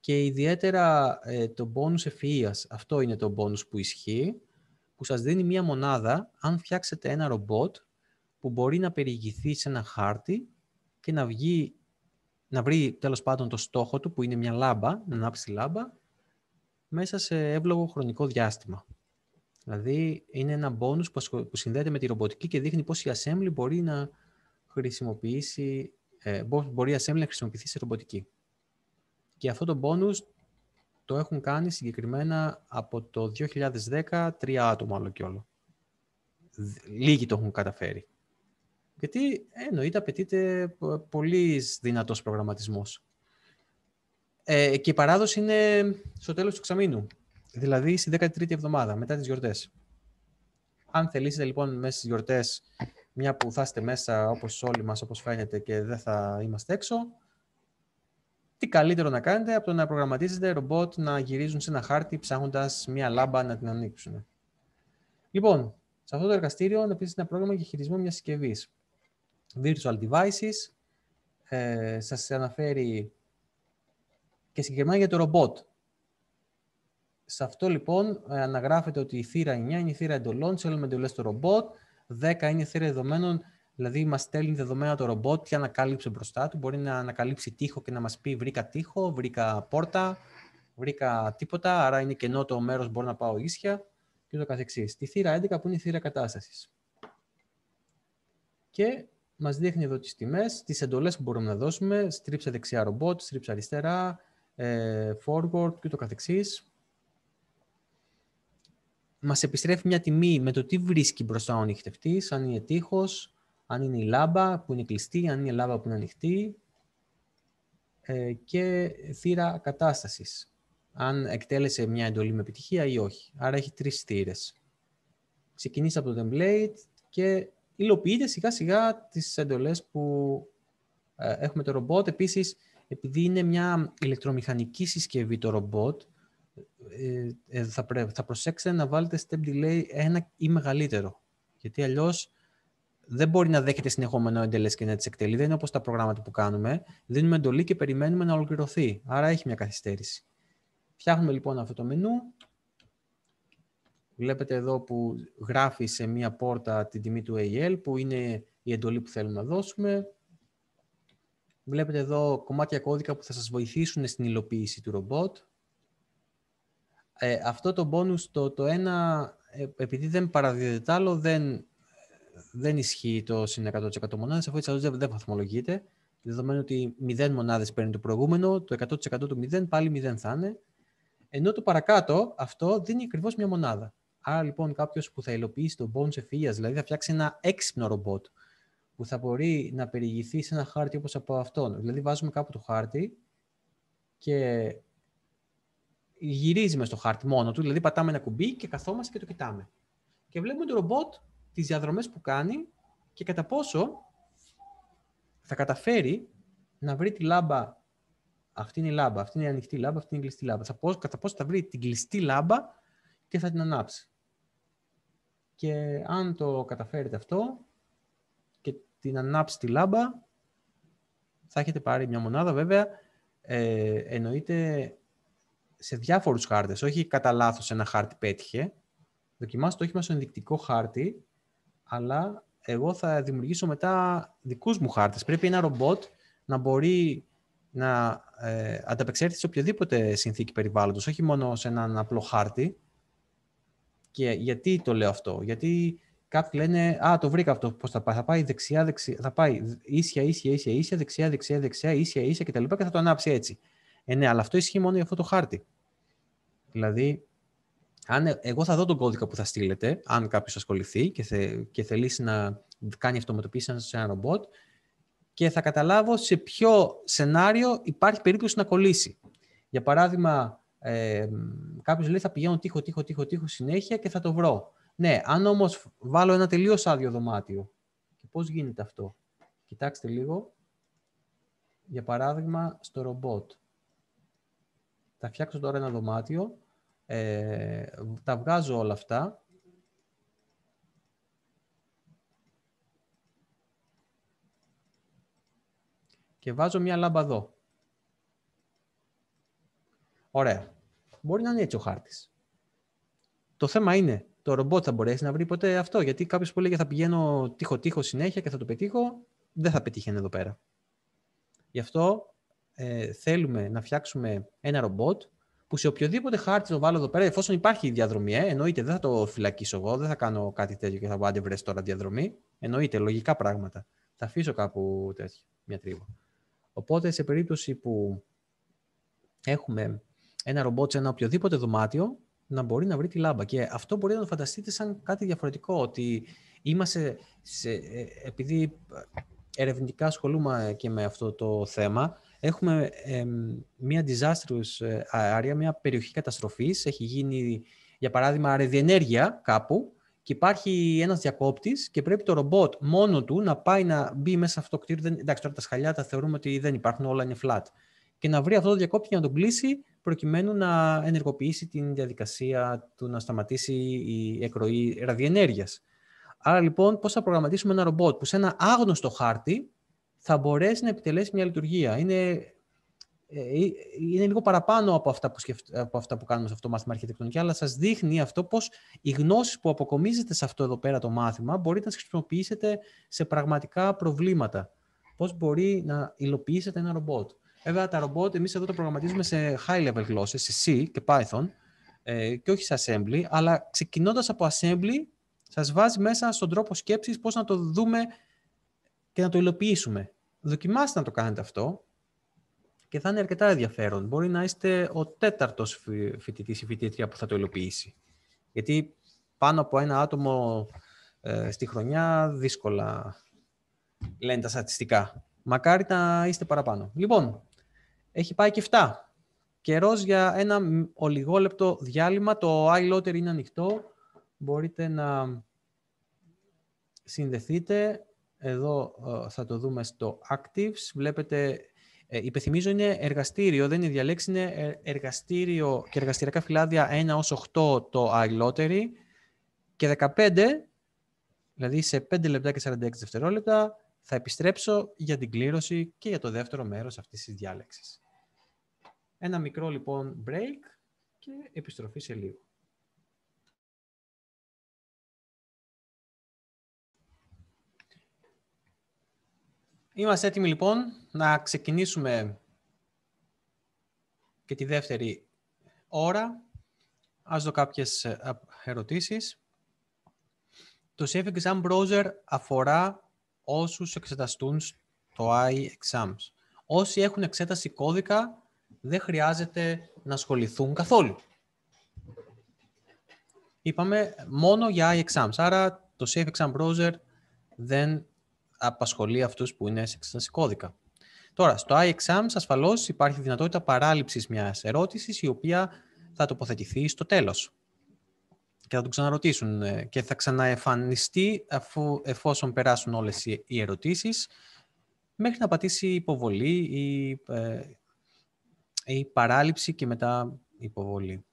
και ιδιαίτερα ε, το bonus ευφυΐας. Αυτό είναι το bonus που ισχύει. που σας δίνει μία μονάδα αν φτιάξετε ένα ρομπότ που μπορεί να περιηγηθεί σε ένα χάρτη και να, βγει, να βρει τέλος πάντων το στόχο του που είναι μια λάμπα, να ανάψει τη λάμπα μέσα σε εύλογο χρονικό διάστημα. Δηλαδή είναι ένα bonus που συνδέεται με τη ρομποτική και δείχνει πώς η assembly μπορεί να χρησιμοποιήσει, ε, μπορεί η assembly να χρησιμοποιηθεί σε ρομποτική. Και αυτό το bonus το έχουν κάνει συγκεκριμένα από το 2010 τρία άτομα όλο και όλο. Λίγοι το έχουν καταφέρει. Γιατί εννοείται απαιτείται πολύ δυνατός προγραμματισμός. Ε, και η παράδοση είναι στο τέλος του εξαμήνου. Δηλαδή στη 13η εβδομάδα, μετά τις γιορτές. Αν θελήσετε λοιπόν μέσα στις γιορτές, μια που θα είστε μέσα όπως όλοι μας, όπως φαίνεται και δεν θα είμαστε έξω, τι καλύτερο να κάνετε από το να προγραμματίζετε ρομπότ να γυρίζουν σε ένα χάρτη ψάχνοντας μια λάμπα να την ανοίξουν. Λοιπόν, σε αυτό το εργαστήριο επίσης ένα πρόγραμμα για χειρισμό μιας συσκευής. Virtual devices, ε, σας αναφέρει και συγκεκριμένα για το ρομπότ. Σε αυτό λοιπόν ε, αναγράφεται ότι η θύρα 9 είναι η θύρα εντολών, στέλνουμε εντολές στο ρομπότ, 10 είναι η θύρα δεδομένων, δηλαδή μας στέλνει δεδομένα το ρομπότ, τι ανακάλυψε μπροστά του, μπορεί να ανακαλύψει τείχο και να μας πει βρήκα τείχο, βρήκα πόρτα, βρήκα τίποτα, άρα είναι κενό το μέρος, μπορώ να πάω ίσια και το καθεξής. Τη θύρα 11 που είναι η θύρα κατάστασης. Και μας δείχνει εδώ τις τιμές, τις εντολές που μπορούμε να δώσουμε, στρίψα δεξιά ρομπότ, στρίψα αριστερά, ε, forward και το καθεξής μας επιστρέφει μια τιμή με το τι βρίσκει μπροστά ο ανοιχτευτής, αν είναι τείχος, αν είναι η λάμπα που είναι κλειστή, αν είναι η λάμπα που είναι ανοιχτή ε, και θύρα κατάστασης, αν εκτέλεσε μια εντολή με επιτυχία ή όχι. Άρα έχει τρεις θύρες. Ξεκινήσει από το template και υλοποιείται σιγά σιγά τις εντολές που ε, έχουμε το ρομπότ. Επίσης, επειδή είναι μια ηλεκτρομηχανική συσκευή το ρομπότ, ε, ε, θα, θα προσέξετε να βάλετε step delay ένα ή μεγαλύτερο. Γιατί αλλιώς δεν μπορεί να δέχεται συνεχόμενο εντελές και να τις εκτελεί. Δεν είναι όπως τα προγράμματα που κάνουμε. Δίνουμε εντολή και περιμένουμε να ολοκληρωθεί. Άρα έχει μια καθυστέρηση. Φτιάχνουμε λοιπόν αυτό το μενού. Βλέπετε εδώ που γράφει σε μία πόρτα την τιμή του AL, που είναι η εντολή που θέλουμε να δώσουμε. Βλέπετε εδώ κομμάτια κώδικα που θα σας βοηθήσουν στην υλοποίηση του ρομπότ. Ε, αυτό το bonus, το, το ένα, ε, επειδή δεν παραδίδεται άλλο, δεν, δεν ισχύει το συν 100% μονάδες, αφού έτσι δεν, δεν βαθμολογείται. Δεδομένου ότι 0 μονάδες παίρνει το προηγούμενο, το 100% του 0 πάλι 0 θα είναι. Ενώ το παρακάτω, αυτό δίνει ακριβώς μια μονάδα. Άρα λοιπόν κάποιος που θα υλοποιήσει το bonus ευφυΐας, δηλαδή θα φτιάξει ένα έξυπνο ρομπότ, που θα μπορεί να περιηγηθεί σε ένα χάρτη όπως από αυτόν. Δηλαδή βάζουμε κάπου το χάρτη και γυρίζει με στο χάρτη μόνο του, δηλαδή πατάμε ένα κουμπί και καθόμαστε και το κοιτάμε. Και βλέπουμε το ρομπότ, τις διαδρομές που κάνει και κατά πόσο θα καταφέρει να βρει τη λάμπα, αυτή είναι η λάμπα, αυτή είναι η ανοιχτή λάμπα, αυτή είναι η κλειστή λάμπα. Θα πώς, κατά πόσο θα βρει την κλειστή λάμπα και θα την ανάψει. Και αν το καταφέρετε αυτό και την ανάψει τη λάμπα, θα έχετε πάρει μια μονάδα βέβαια. Ε, εννοείται σε διάφορους χάρτες, όχι κατά λάθος ένα χάρτη πέτυχε. Δοκιμάστε το όχι με ενδεικτικό χάρτη, αλλά εγώ θα δημιουργήσω μετά δικούς μου χάρτες. Πρέπει ένα ρομπότ να μπορεί να ε, ανταπεξέλθει σε οποιοδήποτε συνθήκη περιβάλλοντος, όχι μόνο σε έναν απλό χάρτη. Και γιατί το λέω αυτό, γιατί κάποιοι λένε «Α, το βρήκα αυτό, πώς θα πάει, θα πάει δεξιά, δεξιά, θα πάει ίσια, ίσια, ίσια, ίσια, δεξιά, δεξιά, δεξιά, ίσια, ίσια κτλ. Και θα το ανάψει έτσι. Ε, ναι, αλλά αυτό ισχύει μόνο για αυτό το χάρτη. Δηλαδή, αν ε, εγώ θα δω τον κώδικα που θα στείλετε, αν κάποιος ασχοληθεί και, θε, και θελήσει να κάνει αυτοματοποίηση σε ένα ρομπότ, και θα καταλάβω σε ποιο σενάριο υπάρχει περίπτωση να κολλήσει. Για παράδειγμα, ε, κάποιος λέει θα πηγαίνω τείχο, τείχο, τείχο, τείχο συνέχεια και θα το βρω. Ναι, αν όμως βάλω ένα τελείως άδειο δωμάτιο, και πώς γίνεται αυτό; Κοιτάξτε λίγο, για παράδειγμα, στο ρομπότ. Θα φτιάξω τώρα ένα δωμάτιο, ε, τα βγάζω όλα αυτά. Και βάζω μια λάμπα εδώ. Ωραία. Μπορεί να είναι έτσι ο χάρτης. Το θέμα είναι, το ρομπότ θα μπορέσει να βρει ποτέ αυτό. Γιατί κάποιος που λέγε θα πηγαίνω τείχο-τείχο συνέχεια και θα το πετύχω, δεν θα πετύχει εδώ πέρα. Γι' αυτό ε, θέλουμε να φτιάξουμε ένα ρομπότ που σε οποιοδήποτε χάρτη το βάλω εδώ πέρα, εφόσον υπάρχει διαδρομή, ε, εννοείται δεν θα το φυλακίσω εγώ, δεν θα κάνω κάτι τέτοιο και θα πω βρες τώρα διαδρομή. Εννοείται, λογικά πράγματα. Θα αφήσω κάπου τέτοιο, μια τρίβα. Οπότε σε περίπτωση που έχουμε ένα ρομπότ σε ένα οποιοδήποτε δωμάτιο, να μπορεί να βρει τη λάμπα. Και αυτό μπορεί να το φανταστείτε σαν κάτι διαφορετικό, ότι είμαστε, σε, ε, επειδή ερευνητικά ασχολούμαι και με αυτό το θέμα, έχουμε ε, μια disastrous area, μια περιοχή καταστροφής, έχει γίνει, για παράδειγμα, αρεδιενέργεια κάπου και υπάρχει ένας διακόπτης και πρέπει το ρομπότ μόνο του να πάει να μπει μέσα σε αυτό το κτίριο. Εντάξει, τώρα τα σχαλιά τα θεωρούμε ότι δεν υπάρχουν, όλα είναι flat. Και να βρει αυτό το διακόπτη για να τον κλείσει προκειμένου να ενεργοποιήσει την διαδικασία του να σταματήσει η εκροή ραδιενέργειας. Άρα λοιπόν πώς θα προγραμματίσουμε ένα ρομπότ που σε ένα άγνωστο χάρτη θα μπορέσει να επιτελέσει μια λειτουργία. Είναι, ε, ε, είναι λίγο παραπάνω από αυτά, που από αυτά που κάνουμε σε αυτό το μάθημα αρχιτεκτονική, αλλά σας δείχνει αυτό πώς οι γνώσεις που αποκομίζετε σε αυτό εδώ πέρα το μάθημα μπορείτε να τις χρησιμοποιήσετε σε πραγματικά προβλήματα. Πώς μπορεί να υλοποιήσετε ένα ρομπότ. Βέβαια, τα ρομπότ εμείς εδώ το προγραμματίζουμε σε high-level γλώσσες, σε C και Python, ε, και όχι σε assembly, αλλά ξεκινώντας από assembly, σας βάζει μέσα στον τρόπο σκέψης πώς να το δούμε και να το υλοποιήσουμε. Δοκιμάστε να το κάνετε αυτό και θα είναι αρκετά ενδιαφέρον. Μπορεί να είστε ο τέταρτος φοιτητής ή φοιτήτρια που θα το υλοποιήσει. Γιατί πάνω από ένα άτομο ε, στη χρονιά δύσκολα λένε τα στατιστικά. Μακάρι να είστε παραπάνω. Λοιπόν, έχει πάει και 7. Καιρός για ένα ολιγόλεπτο διάλειμμα. Το iLottery είναι ανοιχτό. Μπορείτε να συνδεθείτε. Εδώ ε, θα το δούμε στο Actives. Βλέπετε, ε, υπενθυμίζω είναι εργαστήριο, δεν είναι διαλέξη, είναι ε, εργαστήριο και εργαστηριακά φυλάδια 1 ως 8 το iLottery και 15, δηλαδή σε 5 λεπτά και 46 δευτερόλεπτα, θα επιστρέψω για την κλήρωση και για το δεύτερο μέρος αυτής της διάλεξης. Ένα μικρό λοιπόν break και επιστροφή σε λίγο. Είμαστε έτοιμοι λοιπόν να ξεκινήσουμε και τη δεύτερη ώρα. Ας δω κάποιες ε, ερωτήσεις. Το Safe Exam Browser αφορά όσους εξεταστούν στο iExams. Όσοι έχουν εξέταση κώδικα δεν χρειάζεται να ασχοληθούν καθόλου. Είπαμε μόνο για iExams, άρα το Safe Exam Browser δεν απασχολεί αυτούς που είναι σε εξέταση κώδικα. Τώρα, στο iExams ασφαλώς υπάρχει δυνατότητα παράληψης μιας ερώτησης η οποία θα τοποθετηθεί στο τέλος και θα τον ξαναρωτήσουν ε, και θα ξαναεφανιστεί αφού, εφόσον περάσουν όλες οι ερωτήσεις μέχρι να πατήσει υποβολή ή, ε, η παράληψη και μετά υποβολή.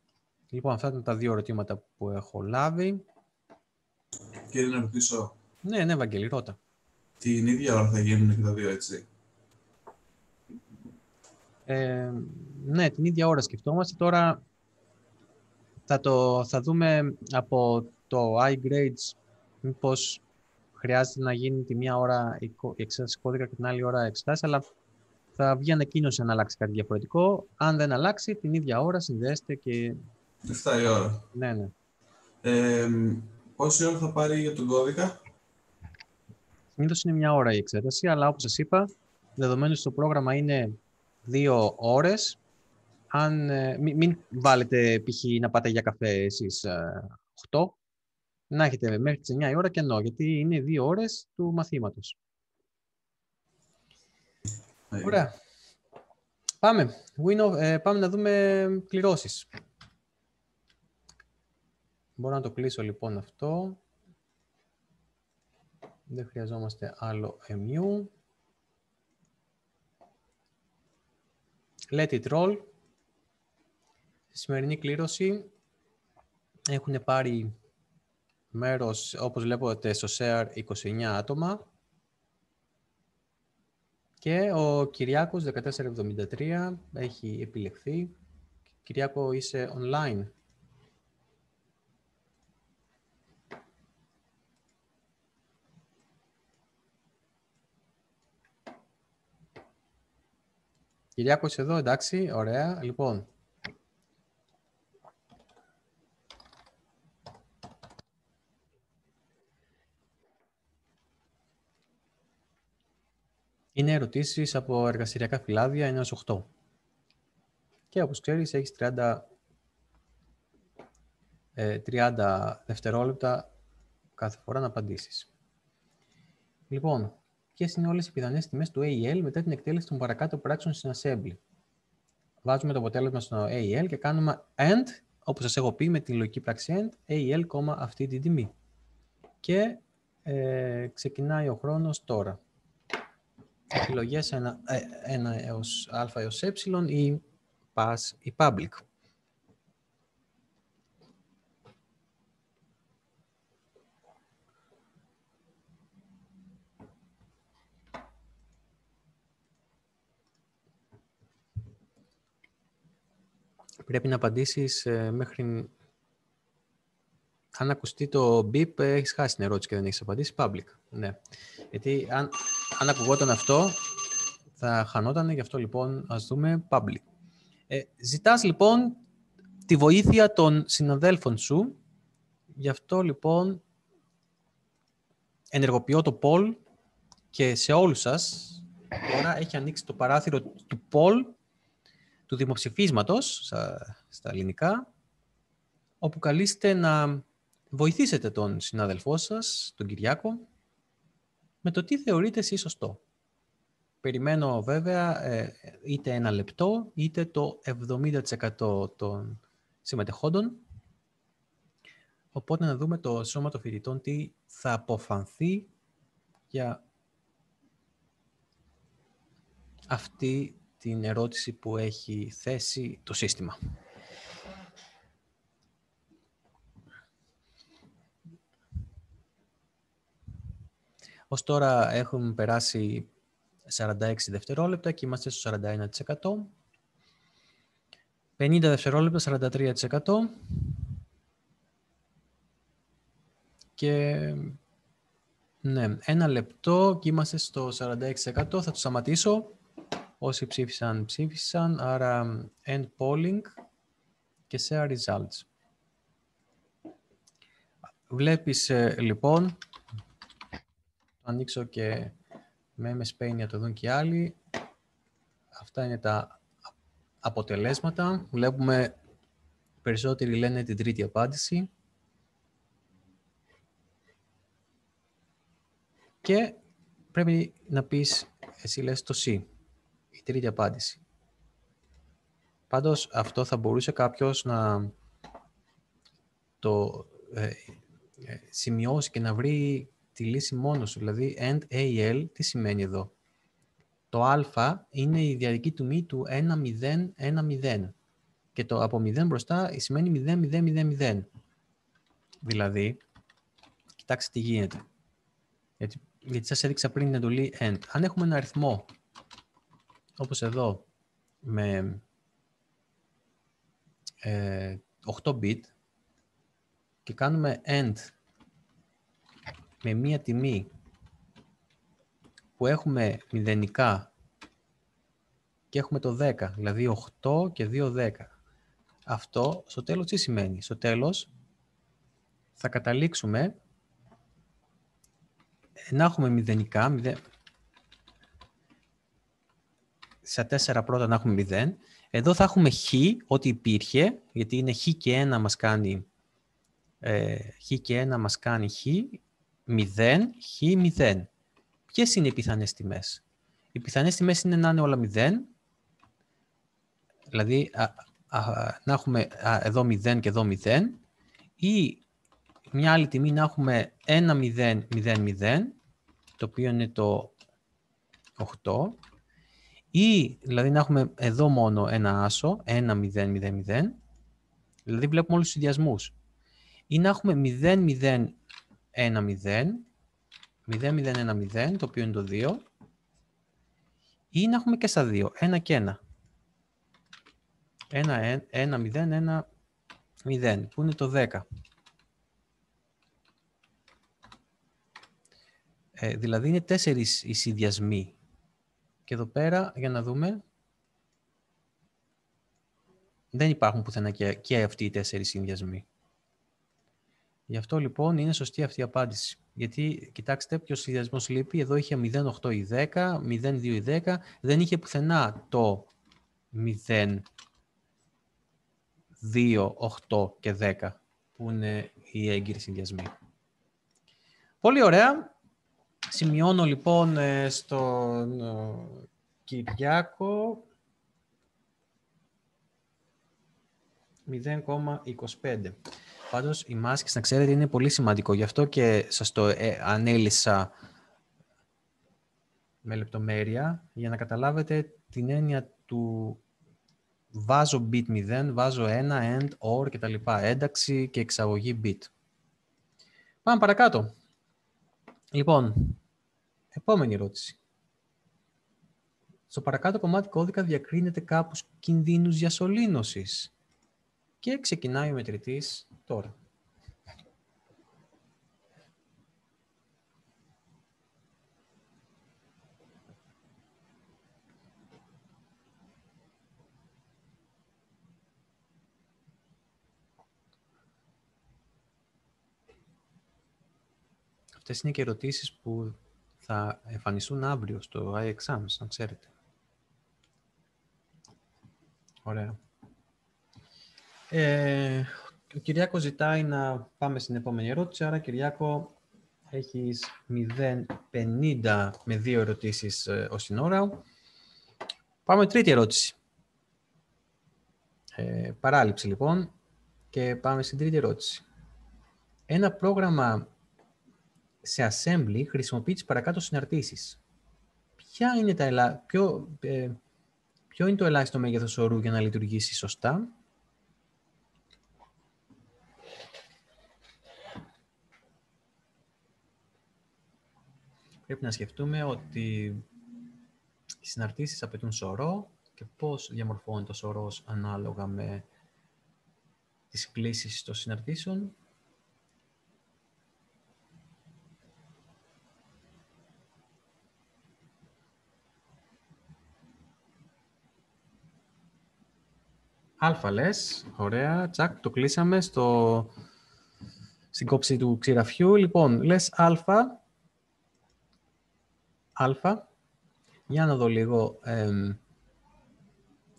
Λοιπόν, αυτά είναι τα δύο ερωτήματα που έχω λάβει. Κύριε, να ρωτήσω. Ναι, ναι, Βαγγέλη, ρώτα. Την ίδια ώρα θα γίνουν και τα δύο, έτσι. Ε, ναι, την ίδια ώρα σκεφτόμαστε. Τώρα θα, το, θα δούμε από το iGrades μήπως χρειάζεται να γίνει τη μία ώρα η εξέταση κώδικα και την άλλη ώρα εξετάση, αλλά θα βγει ανακοίνωση αν αλλάξει κάτι διαφορετικό. Αν δεν αλλάξει, την ίδια ώρα συνδέστε και... 7 η ώρα. Ναι, ναι. Ε, πόση ώρα θα πάρει για τον κώδικα; Συνήθως είναι μια ώρα η εξέταση, αλλά όπως σας είπα, δεδομένου ότι το πρόγραμμα είναι δύο ώρες, αν, ε, μην, μην βάλετε π.χ. να πάτε για καφέ εσείς 8, ε, να έχετε μέχρι τις 9 η ώρα και ενώ, γιατί είναι δύο ώρες του μαθήματος. Ναι. Ωραία. Πάμε. ε, πάμε να δούμε κληρώσεις. Μπορώ να το κλείσω λοιπόν αυτό. Δεν χρειαζόμαστε άλλο MU. Let it roll. Στη σημερινή κλήρωση έχουν πάρει μέρος, όπως βλέπετε, στο share 29 άτομα και ο Κυριάκος 1473 έχει επιλεχθεί. Κυριάκο, είσαι online; Κυριάκος εδώ, εντάξει, ωραία. Λοιπόν, Είναι ερωτήσεις από εργασιακά φυλάδια 1 8. Και όπως ξέρεις, έχεις 30, 30 ε, δευτερόλεπτα κάθε φορά να απαντήσεις. Λοιπόν, ποιες είναι όλες οι πιθανές τιμές του AEL μετά την εκτέλεση των παρακάτω πράξεων στην assembly; Βάζουμε το αποτέλεσμα στο AEL και κάνουμε AND, όπως σας έχω πει με την λογική πράξη AND, AEL, αυτή την τιμή. Και ε, ξεκινάει ο χρόνος τώρα επιλογές 1, 1 ε, έως α έως ε ή pass ή public. Πρέπει να απαντήσεις ε, μέχρι... Αν ακουστεί το beep, έχεις χάσει την ερώτηση και δεν έχεις απαντήσει. Public. Ναι. Γιατί αν, αν ακουγόταν αυτό, θα χανόταν, γι' αυτό λοιπόν ας δούμε public. Ε, ζητάς λοιπόν τη βοήθεια των συναδέλφων σου, γι' αυτό λοιπόν ενεργοποιώ το poll και σε όλους σας τώρα έχει ανοίξει το παράθυρο του poll του δημοψηφίσματος στα, στα ελληνικά, όπου καλείστε να βοηθήσετε τον συνάδελφό σας, τον Κυριάκο, με το τι θεωρείτε εσείς σωστό. Περιμένω βέβαια ε, είτε ένα λεπτό, είτε το 70% των συμμετεχόντων. Οπότε να δούμε το σώμα των φοιτητών τι θα αποφανθεί για αυτή την ερώτηση που έχει θέσει το σύστημα. Ως τώρα έχουμε περάσει 46 δευτερόλεπτα και είμαστε στο 41%. 50 δευτερόλεπτα, 43%. Και ναι, ένα λεπτό και είμαστε στο 46%. Θα το σταματήσω. Όσοι ψήφισαν, ψήφισαν. Άρα, end polling και share results. Βλέπεις, ε, λοιπόν, ανοίξω και με MS Paint για το δουν και άλλοι. Αυτά είναι τα αποτελέσματα. Βλέπουμε περισσότεροι λένε την τρίτη απάντηση. Και πρέπει να πεις, εσύ λες το C, η τρίτη απάντηση. Πάντως αυτό θα μπορούσε κάποιος να το ε, ε σημειώσει και να βρει τη λύση μόνος σου. Δηλαδή, end AL, τι σημαίνει εδώ; Το α είναι η διαρκή τιμή του 1, 0, 1, 0. Και το από 0 μπροστά σημαίνει 0, 0, 0, 0. Δηλαδή, κοιτάξτε τι γίνεται. Γιατί, γιατί σας έδειξα πριν την εντολή end. Αν έχουμε ένα αριθμό, όπως εδώ, με ε, 8 bit και κάνουμε end με μία τιμή που έχουμε μηδενικά και έχουμε το 10, δηλαδή 8 και 2 10. Αυτό στο τέλος τι σημαίνει; Στο τέλος θα καταλήξουμε να έχουμε μηδενικά, μηδε... σε 4 πρώτα να έχουμε 0. Εδώ θα έχουμε χ, ό,τι υπήρχε, γιατί είναι χ και 1 μας κάνει ε, χ και 1 μας κάνει χ 0, χ, 0. Ποιες είναι οι πιθανές τιμές; Οι πιθανές τιμές είναι να είναι όλα 0, δηλαδή να έχουμε εδώ 0 και εδώ 0, ή μια άλλη τιμή να έχουμε 1, 0, 0, 0, το οποίο είναι το 8, ή δηλαδή να έχουμε εδώ μόνο ένα άσο, 1, 0, 0, 0, δηλαδή βλέπουμε όλους τους συνδυασμούς. Ή να έχουμε 0, 0, 1, 0, 0, 0, 1, 0, το οποίο είναι το 2, ή να έχουμε και στα 2, 1 και 1. 1, 1, 0, 1, 0, που είναι το 10. Ε, δηλαδή είναι τέσσερις οι συνδυασμοί. Και εδώ πέρα, για να δούμε, Δεν υπάρχουν πουθενά και, και αυτοί οι τέσσερις συνδυασμοί. Γι' αυτό λοιπόν είναι σωστή αυτή η απάντηση. Γιατί κοιτάξτε ποιος συνδυασμός λείπει. Εδώ είχε 0,8 ή 10, 0,2 ή 10. Δεν είχε πουθενά το 0, 2, 8 και 10 που είναι οι έγκυροι συνδυασμοί. Πολύ ωραία. Σημειώνω λοιπόν ε, στον ε, Κυριάκο 0,25. Πάντως οι μάσκες, να ξέρετε, είναι πολύ σημαντικό. Γι' αυτό και σας το ε, ανέλησα με λεπτομέρεια, για να καταλάβετε την έννοια του βάζω bit 0, βάζω 1, end, or κτλ. Ένταξη και εξαγωγή bit. Πάμε παρακάτω. Λοιπόν, επόμενη ερώτηση. Στο παρακάτω κομμάτι κώδικα διακρίνεται κάπως κινδύνους διασωλήνωσης. Και ξεκινάει ο μετρητής τώρα. Αυτές είναι και ερωτήσεις που θα εμφανιστούν αύριο στο iExams, να ξέρετε. Ωραία. Ε, ο Κυριάκος ζητάει να πάμε στην επόμενη ερώτηση, άρα Κυριάκο έχεις 0,50 με δύο ερωτήσεις ε, ως την ώρα. Πάμε τρίτη ερώτηση. Ε, παράληψη λοιπόν και πάμε στην τρίτη ερώτηση. Ένα πρόγραμμα σε assembly χρησιμοποιείς τις παρακάτω συναρτήσεις. Ποια είναι τα ελα... ποιο, ε, ποιο είναι το ελάχιστο μέγεθος ορού για να λειτουργήσει σωστά; Πρέπει να σκεφτούμε ότι οι συναρτήσεις απαιτούν σωρό και πώς διαμορφώνεται ο σωρός ανάλογα με τις κλήσεις των συναρτήσεων. Αλφα λες, ωραία, τσακ, το κλείσαμε στο... στην κόψη του ξηραφιού. Λοιπόν, λες αλφα, α. Για να δω λίγο.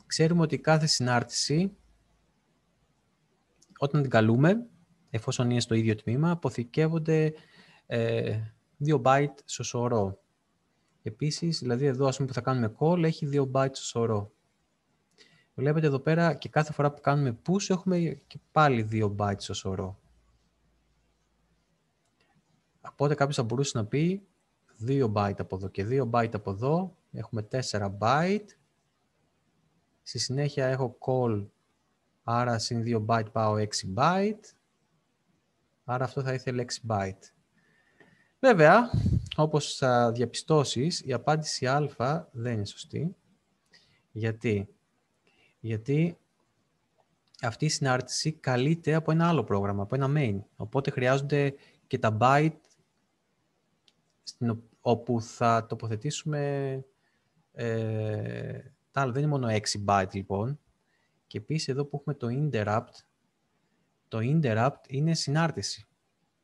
ξέρουμε ότι κάθε συνάρτηση, όταν την καλούμε, εφόσον είναι στο ίδιο τμήμα, αποθηκεύονται ε, 2 byte στο σωρό. Επίσης, δηλαδή εδώ ας πούμε που θα κάνουμε call, έχει 2 byte στο σωρό. Βλέπετε εδώ πέρα και κάθε φορά που κάνουμε push έχουμε και πάλι 2 byte στο σωρό. Οπότε κάποιος θα μπορούσε να πει 2 byte από εδώ και 2 byte από εδώ. Έχουμε 4 byte. Στη συνέχεια έχω call, άρα συν 2 byte πάω 6 byte. Άρα αυτό θα ήθελε 6 byte. Βέβαια, όπως θα διαπιστώσεις, η απάντηση α δεν είναι σωστή. Γιατί; Γιατί αυτή η συνάρτηση καλείται από ένα άλλο πρόγραμμα, από ένα main. Οπότε χρειάζονται και τα byte στην, όπου θα τοποθετήσουμε ε, τα άλλα. Δεν είναι μόνο 6 byte λοιπόν. Και επίσης εδώ που έχουμε το interrupt, το interrupt είναι συνάρτηση.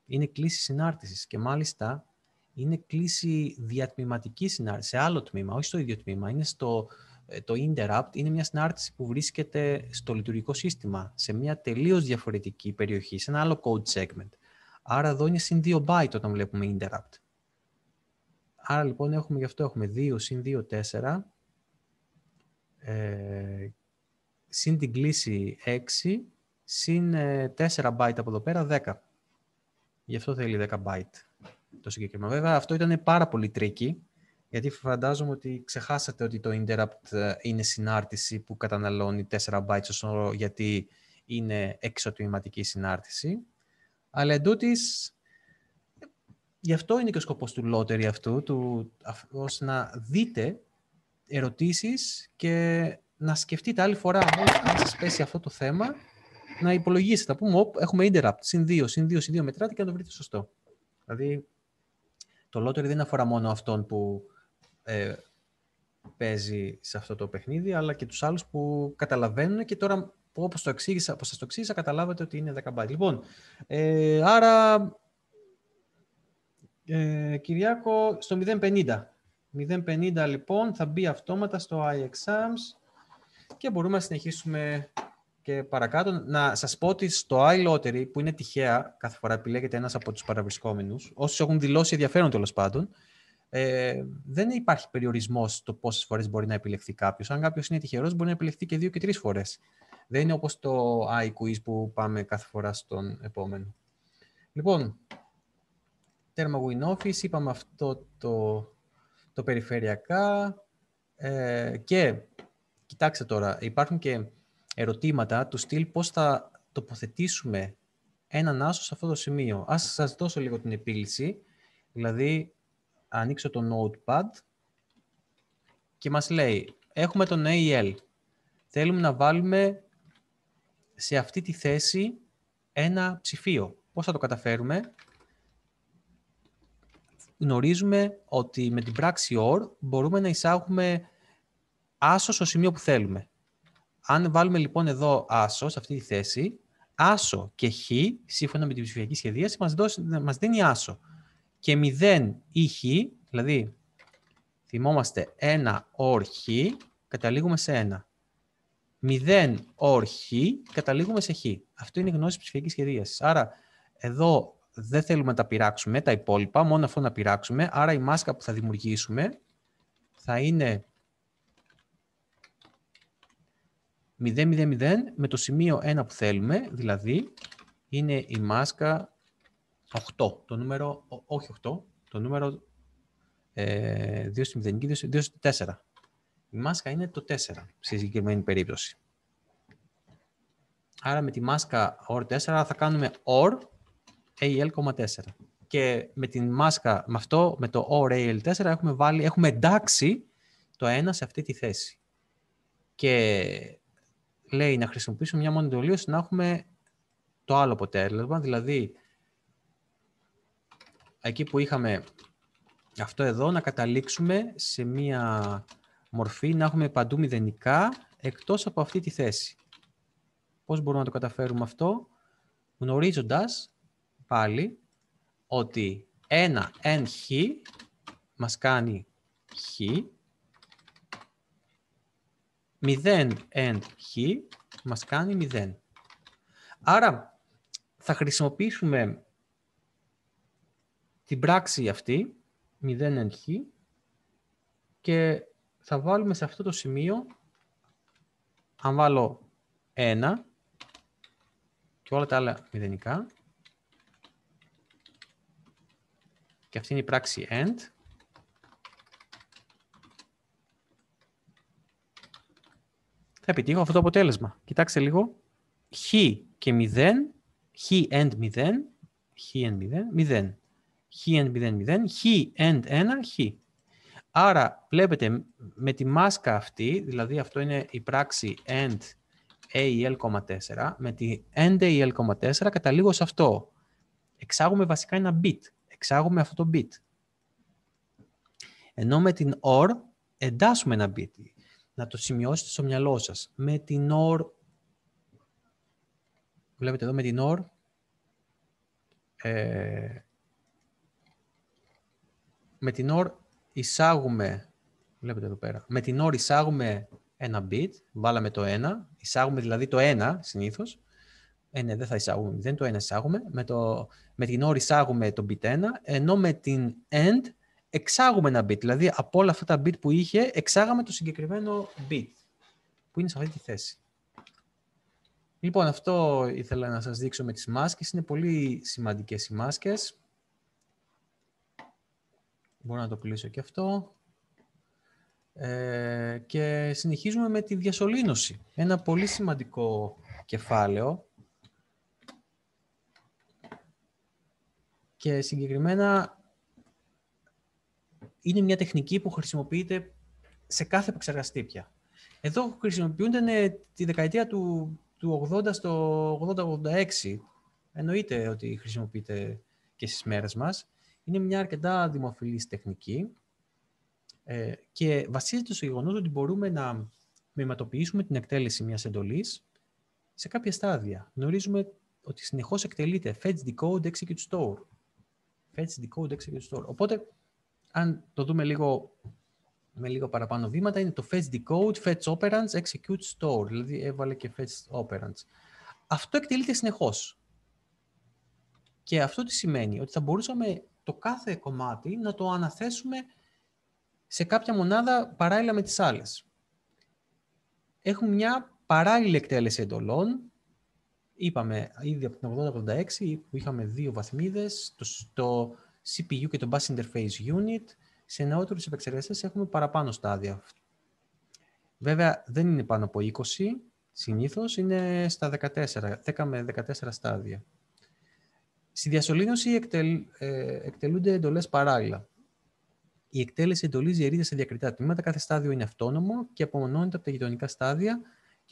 Είναι κλίση συνάρτησης και μάλιστα είναι κλίση διατμηματική συνάρτηση σε άλλο τμήμα, όχι στο ίδιο τμήμα. Είναι στο, ε, το interrupt είναι μια συνάρτηση που βρίσκεται στο λειτουργικό σύστημα, σε μια τελείως διαφορετική περιοχή, σε ένα άλλο code segment. Άρα εδώ είναι συν 2 byte όταν βλέπουμε interrupt. Άρα λοιπόν έχουμε γι' αυτό έχουμε 2 συν 2, 4. Ε, συν την κλίση 6, συν 4 ε, byte από εδώ πέρα 10. Γι' αυτό θέλει 10 byte το συγκεκριμένο. Βέβαια αυτό ήταν πάρα πολύ tricky, γιατί φαντάζομαι ότι ξεχάσατε ότι το interrupt ε, είναι συνάρτηση που καταναλώνει 4 bytes ως όρο, γιατί είναι εξωτηματική συνάρτηση. Αλλά εντούτοις Γι' αυτό είναι και ο σκοπός του lottery αυτού, του, ώστε να δείτε ερωτήσεις και να σκεφτείτε άλλη φορά, αν σας πέσει αυτό το θέμα, να υπολογίσετε. Να πούμε, έχουμε interrupt, συν 2, συν 2, συν 2 μετράτε και να το βρείτε σωστό. Δηλαδή, το lottery δεν αφορά μόνο αυτόν που ε, παίζει σε αυτό το παιχνίδι, αλλά και τους άλλους που καταλαβαίνουν και τώρα όπως, το εξήγησα, όπως σας το εξήγησα, καταλάβατε ότι είναι 10 byte. Λοιπόν, ε, άρα, ε, Κυριάκο, στο 050. 050 λοιπόν θα μπει αυτόματα στο iExams και μπορούμε να συνεχίσουμε και παρακάτω. Να σας πω ότι στο iLottery, που είναι τυχαία, κάθε φορά επιλέγεται ένας από τους παραβρισκόμενους, όσους έχουν δηλώσει ενδιαφέρον τέλος πάντων, ε, δεν υπάρχει περιορισμός στο πόσες φορές μπορεί να επιλεχθεί κάποιος. Αν κάποιος είναι τυχερός, μπορεί να επιλεχθεί και δύο και τρεις φορές. Δεν είναι όπως το iQuiz που πάμε κάθε φορά στον επόμενο. Λοιπόν, τέρμα win office, είπαμε αυτό το, το περιφερειακά ε, και κοιτάξτε τώρα, υπάρχουν και ερωτήματα του στυλ πώς θα τοποθετήσουμε έναν άσο σε αυτό το σημείο. Ας σας δώσω λίγο την επίλυση, δηλαδή ανοίξω το Notepad και μας λέει, έχουμε τον AL. Θέλουμε να βάλουμε σε αυτή τη θέση ένα ψηφίο. Πώς θα το καταφέρουμε; Γνωρίζουμε ότι με την πράξη OR μπορούμε να εισάγουμε άσος στο σημείο που θέλουμε. Αν βάλουμε λοιπόν εδώ άσος σε αυτή τη θέση, άσο και χ, σύμφωνα με την ψηφιακή σχεδίαση, μας, δώσει, μας δίνει άσο και 0 ή χ, δηλαδή θυμόμαστε 1 or χ, καταλήγουμε σε 1. 0 or χ, καταλήγουμε σε χ. Αυτό είναι η γνώση ψηφιακής σχεδίασης. Άρα, εδώ δεν θέλουμε να τα πειράξουμε τα υπόλοιπα, μόνο αυτό να πειράξουμε. Άρα, η μάσκα που θα δημιουργήσουμε θα είναι 0, με το σημείο 1 που θέλουμε, δηλαδή είναι η μάσκα 8, το νούμερο, όχι 8, το νούμερο ε, 2 στη μηδενική, 2 στη 4. Η μάσκα είναι το 4 στη συγκεκριμένη περίπτωση. Άρα με τη μάσκα OR 4 θα κάνουμε OR AL,4. Και με τη μάσκα, με αυτό, με το OR AL4 έχουμε, βάλει, έχουμε εντάξει το 1 σε αυτή τη θέση. Και λέει να χρησιμοποιήσουμε μια μόνη εντολή ώστε να έχουμε το άλλο αποτέλεσμα, δηλαδή εκεί που είχαμε αυτό εδώ, να καταλήξουμε σε μία μορφή, να έχουμε παντού μηδενικά, εκτός από αυτή τη θέση. Πώς μπορούμε να το καταφέρουμε αυτό, γνωρίζοντας πάλι ότι ένα εν χ μας κάνει χ, 0 εν χ μας κάνει 0. Άρα θα χρησιμοποιήσουμε την πράξη αυτή, 0 εν χ, και θα βάλουμε σε αυτό το σημείο, αν βάλω 1 και όλα τα άλλα μηδενικά, και αυτή είναι η πράξη end, θα επιτύχω αυτό το αποτέλεσμα. Κοιτάξτε λίγο. Χ και 0, χ and 0, χ and 0, 0 χ and 0, 0, χ and 1, χ. Άρα, βλέπετε, με τη μάσκα αυτή, δηλαδή αυτό είναι η πράξη AND AEL,4, με τη AND AEL,4 καταλήγω σε αυτό. Εξάγουμε βασικά ένα bit. Εξάγουμε αυτό το bit. Ενώ με την OR εντάσσουμε ένα bit. Να το σημειώσετε στο μυαλό σας. Με την OR, βλέπετε εδώ με την OR, ε, με την OR εισάγουμε, βλέπετε εδώ πέρα, με την OR εισάγουμε ένα bit, βάλαμε το 1, εισάγουμε δηλαδή το 1 συνήθως, ε, ναι, δεν θα εισάγουμε δεν το 1 εισάγουμε, με, το, με την OR εισάγουμε το bit 1, ενώ με την AND εξάγουμε ένα bit, δηλαδή από όλα αυτά τα bit που είχε, εξάγαμε το συγκεκριμένο bit, που είναι σε αυτή τη θέση. Λοιπόν, αυτό ήθελα να σας δείξω με τις μάσκες. Είναι πολύ σημαντικές οι μάσκες. Μπορώ να το κλείσω και αυτό. Ε, και συνεχίζουμε με τη διασωλήνωση. Ένα πολύ σημαντικό κεφάλαιο. Και συγκεκριμένα είναι μια τεχνική που χρησιμοποιείται σε κάθε επεξεργαστή πια. Εδώ χρησιμοποιούνται τη δεκαετία του, του 80 στο 80-86. Εννοείται ότι χρησιμοποιείται και στις μέρες μας. Είναι μια αρκετά δημοφιλής τεχνική ε, και βασίζεται στο γεγονός ότι μπορούμε να μηματοποιήσουμε την εκτέλεση μιας εντολής σε κάποια στάδια. Γνωρίζουμε ότι συνεχώς εκτελείται fetch, decode, execute, store. Fetch, decode, execute, store. Οπότε, αν το δούμε λίγο με λίγο παραπάνω βήματα, είναι το fetch, decode, fetch operands, execute, store. Δηλαδή έβαλε και fetch operands. Αυτό εκτελείται συνεχώς. Και αυτό τι σημαίνει, ότι θα μπορούσαμε το κάθε κομμάτι να το αναθέσουμε σε κάποια μονάδα παράλληλα με τις άλλες. Έχουμε μια παράλληλη εκτέλεση εντολών. Είπαμε ήδη από την 8086 που είχαμε δύο βαθμίδες, το, το CPU και το Bus Interface Unit. Σε νεότερους επεξεργαστές έχουμε παραπάνω στάδια. Βέβαια δεν είναι πάνω από 20, συνήθως είναι στα 14, 10 με 14 στάδια. Στη διασωλήνωση εκτελ, ε, εκτελούνται εντολές παράλληλα. Η εκτέλεση εντολής διαιρείται σε διακριτά τμήματα. Κάθε στάδιο είναι αυτόνομο και απομονώνεται από τα γειτονικά στάδια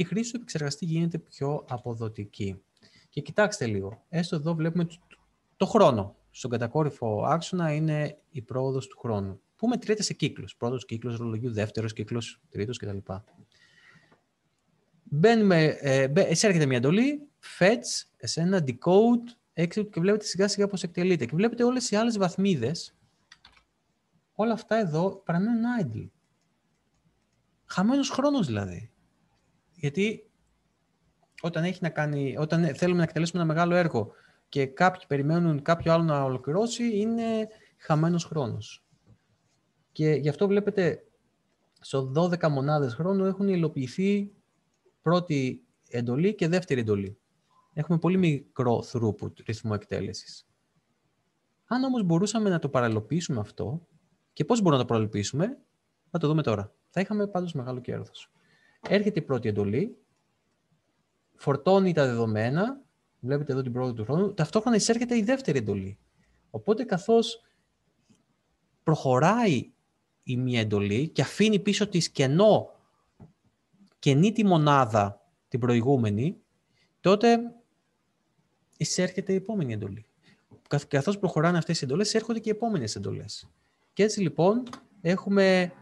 και η χρήση του επεξεργαστή γίνεται πιο αποδοτική. Και κοιτάξτε λίγο. Έστω εδώ βλέπουμε το χρόνο. Στον κατακόρυφο άξονα είναι η πρόοδος του χρόνου. Που μετριέται σε κύκλους; Πρώτος κύκλος ρολογιού, δεύτερος κύκλος, τρίτος κτλ. Μπαίνουμε, ε, εισέρχεται μια εντολή, fetch, εσένα, decode, execute και βλέπετε σιγά σιγά πώς εκτελείται. Και βλέπετε όλες οι άλλες βαθμίδες, όλα αυτά εδώ παραμένουν idle. Χαμένος χρόνος δηλαδή. Γιατί όταν, έχει να κάνει, όταν θέλουμε να εκτελέσουμε ένα μεγάλο έργο και κάποιοι περιμένουν κάποιο άλλο να ολοκληρώσει, είναι χαμένος χρόνος. Και γι' αυτό βλέπετε, στο 12 μονάδες χρόνου έχουν υλοποιηθεί πρώτη εντολή και δεύτερη εντολή έχουμε πολύ μικρό throughput ρυθμό εκτέλεσης. Αν όμως μπορούσαμε να το παραλοποιήσουμε αυτό, και πώς μπορούμε να το παραλοποιήσουμε, θα το δούμε τώρα. Θα είχαμε πάντως μεγάλο κέρδος. Έρχεται η πρώτη εντολή, φορτώνει τα δεδομένα, βλέπετε εδώ την πρώτη του χρόνου, ταυτόχρονα εισέρχεται η δεύτερη εντολή. Οπότε καθώς προχωράει η μία εντολή και αφήνει πίσω της κενό, κενή τη μονάδα την προηγούμενη, τότε εισέρχεται η επόμενη εντολή. Καθώς προχωράνε αυτές οι εντολές, έρχονται και οι επόμενες εντολές. Και έτσι λοιπόν έχουμε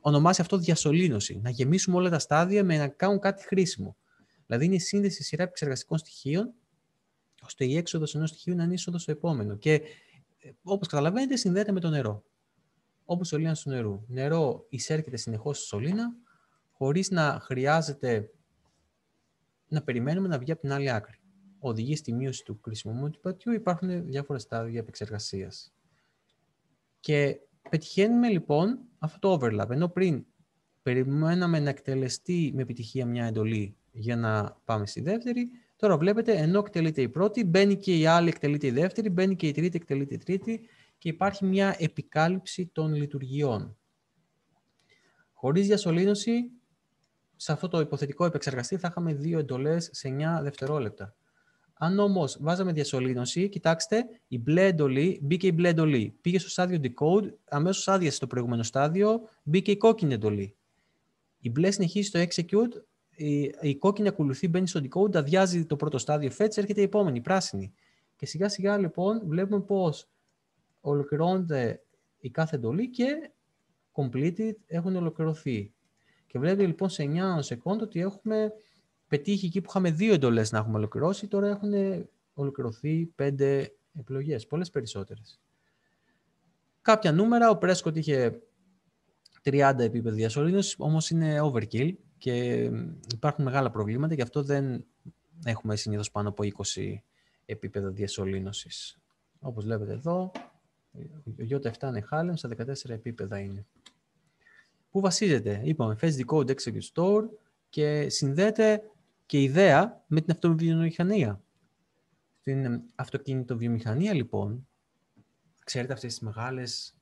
ονομάσει αυτό διασωλήνωση. Να γεμίσουμε όλα τα στάδια με να κάνουν κάτι χρήσιμο. Δηλαδή είναι η σύνδεση σειρά επεξεργαστικών στοιχείων, ώστε η έξοδος ενός στοιχείου να είναι είσοδος στο επόμενο. Και ε, όπως καταλαβαίνετε, συνδέεται με το νερό. Όπως ο σωλήνα του νερού. Νερό εισέρχεται συνεχώς στη σωλήνα, χωρίς να χρειάζεται να περιμένουμε να βγει από την άλλη άκρη οδηγεί στη μείωση του κρίσιμου του πατιού, υπάρχουν διάφορα στάδια επεξεργασίας. Και πετυχαίνουμε λοιπόν αυτό το overlap. Ενώ πριν περιμέναμε να εκτελεστεί με επιτυχία μια εντολή για να πάμε στη δεύτερη, τώρα βλέπετε ενώ εκτελείται η πρώτη, μπαίνει και η άλλη, εκτελείται η δεύτερη, μπαίνει και η τρίτη, εκτελείται η τρίτη και υπάρχει μια επικάλυψη των λειτουργιών. Χωρίς διασωλήνωση, σε αυτό το υποθετικό επεξεργαστή θα είχαμε δύο εντολές σε 9 δευτερόλεπτα. Αν όμως βάζαμε διασωλήνωση, κοιτάξτε, η μπλε εντολή μπήκε η μπλε εντολή. Πήγε στο στάδιο decode, αμέσως άδειασε στο προηγούμενο στάδιο, μπήκε η κόκκινη εντολή. Η μπλε συνεχίζει στο execute, η, η κόκκινη ακολουθεί, μπαίνει στο decode, αδειάζει το πρώτο στάδιο fetch, έρχεται η επόμενη, η πράσινη. Και σιγά σιγά λοιπόν βλέπουμε πώ ολοκληρώνεται η κάθε εντολή και completed έχουν ολοκληρωθεί. Και βλέπετε λοιπόν σε 9 σεκόντ ότι έχουμε πετύχει εκεί που είχαμε δύο εντολές να έχουμε ολοκληρώσει, τώρα έχουν ολοκληρωθεί πέντε επιλογές, πολλές περισσότερες. Κάποια νούμερα, ο Prescott είχε 30 επίπεδα διασωλήνωσης, όμως είναι overkill και υπάρχουν μεγάλα προβλήματα, γι' αυτό δεν έχουμε συνήθως πάνω από 20 επίπεδα διασωλήνωσης. Όπως βλέπετε εδώ, ο J7 είναι Halem, στα 14 επίπεδα είναι. Πού βασίζεται, είπαμε, Face Decode Execute Store και συνδέεται και ιδέα με την αυτοβιομηχανία. Στην αυτοκίνητο-βιομηχανία, λοιπόν, ξέρετε αυτές τις μεγάλες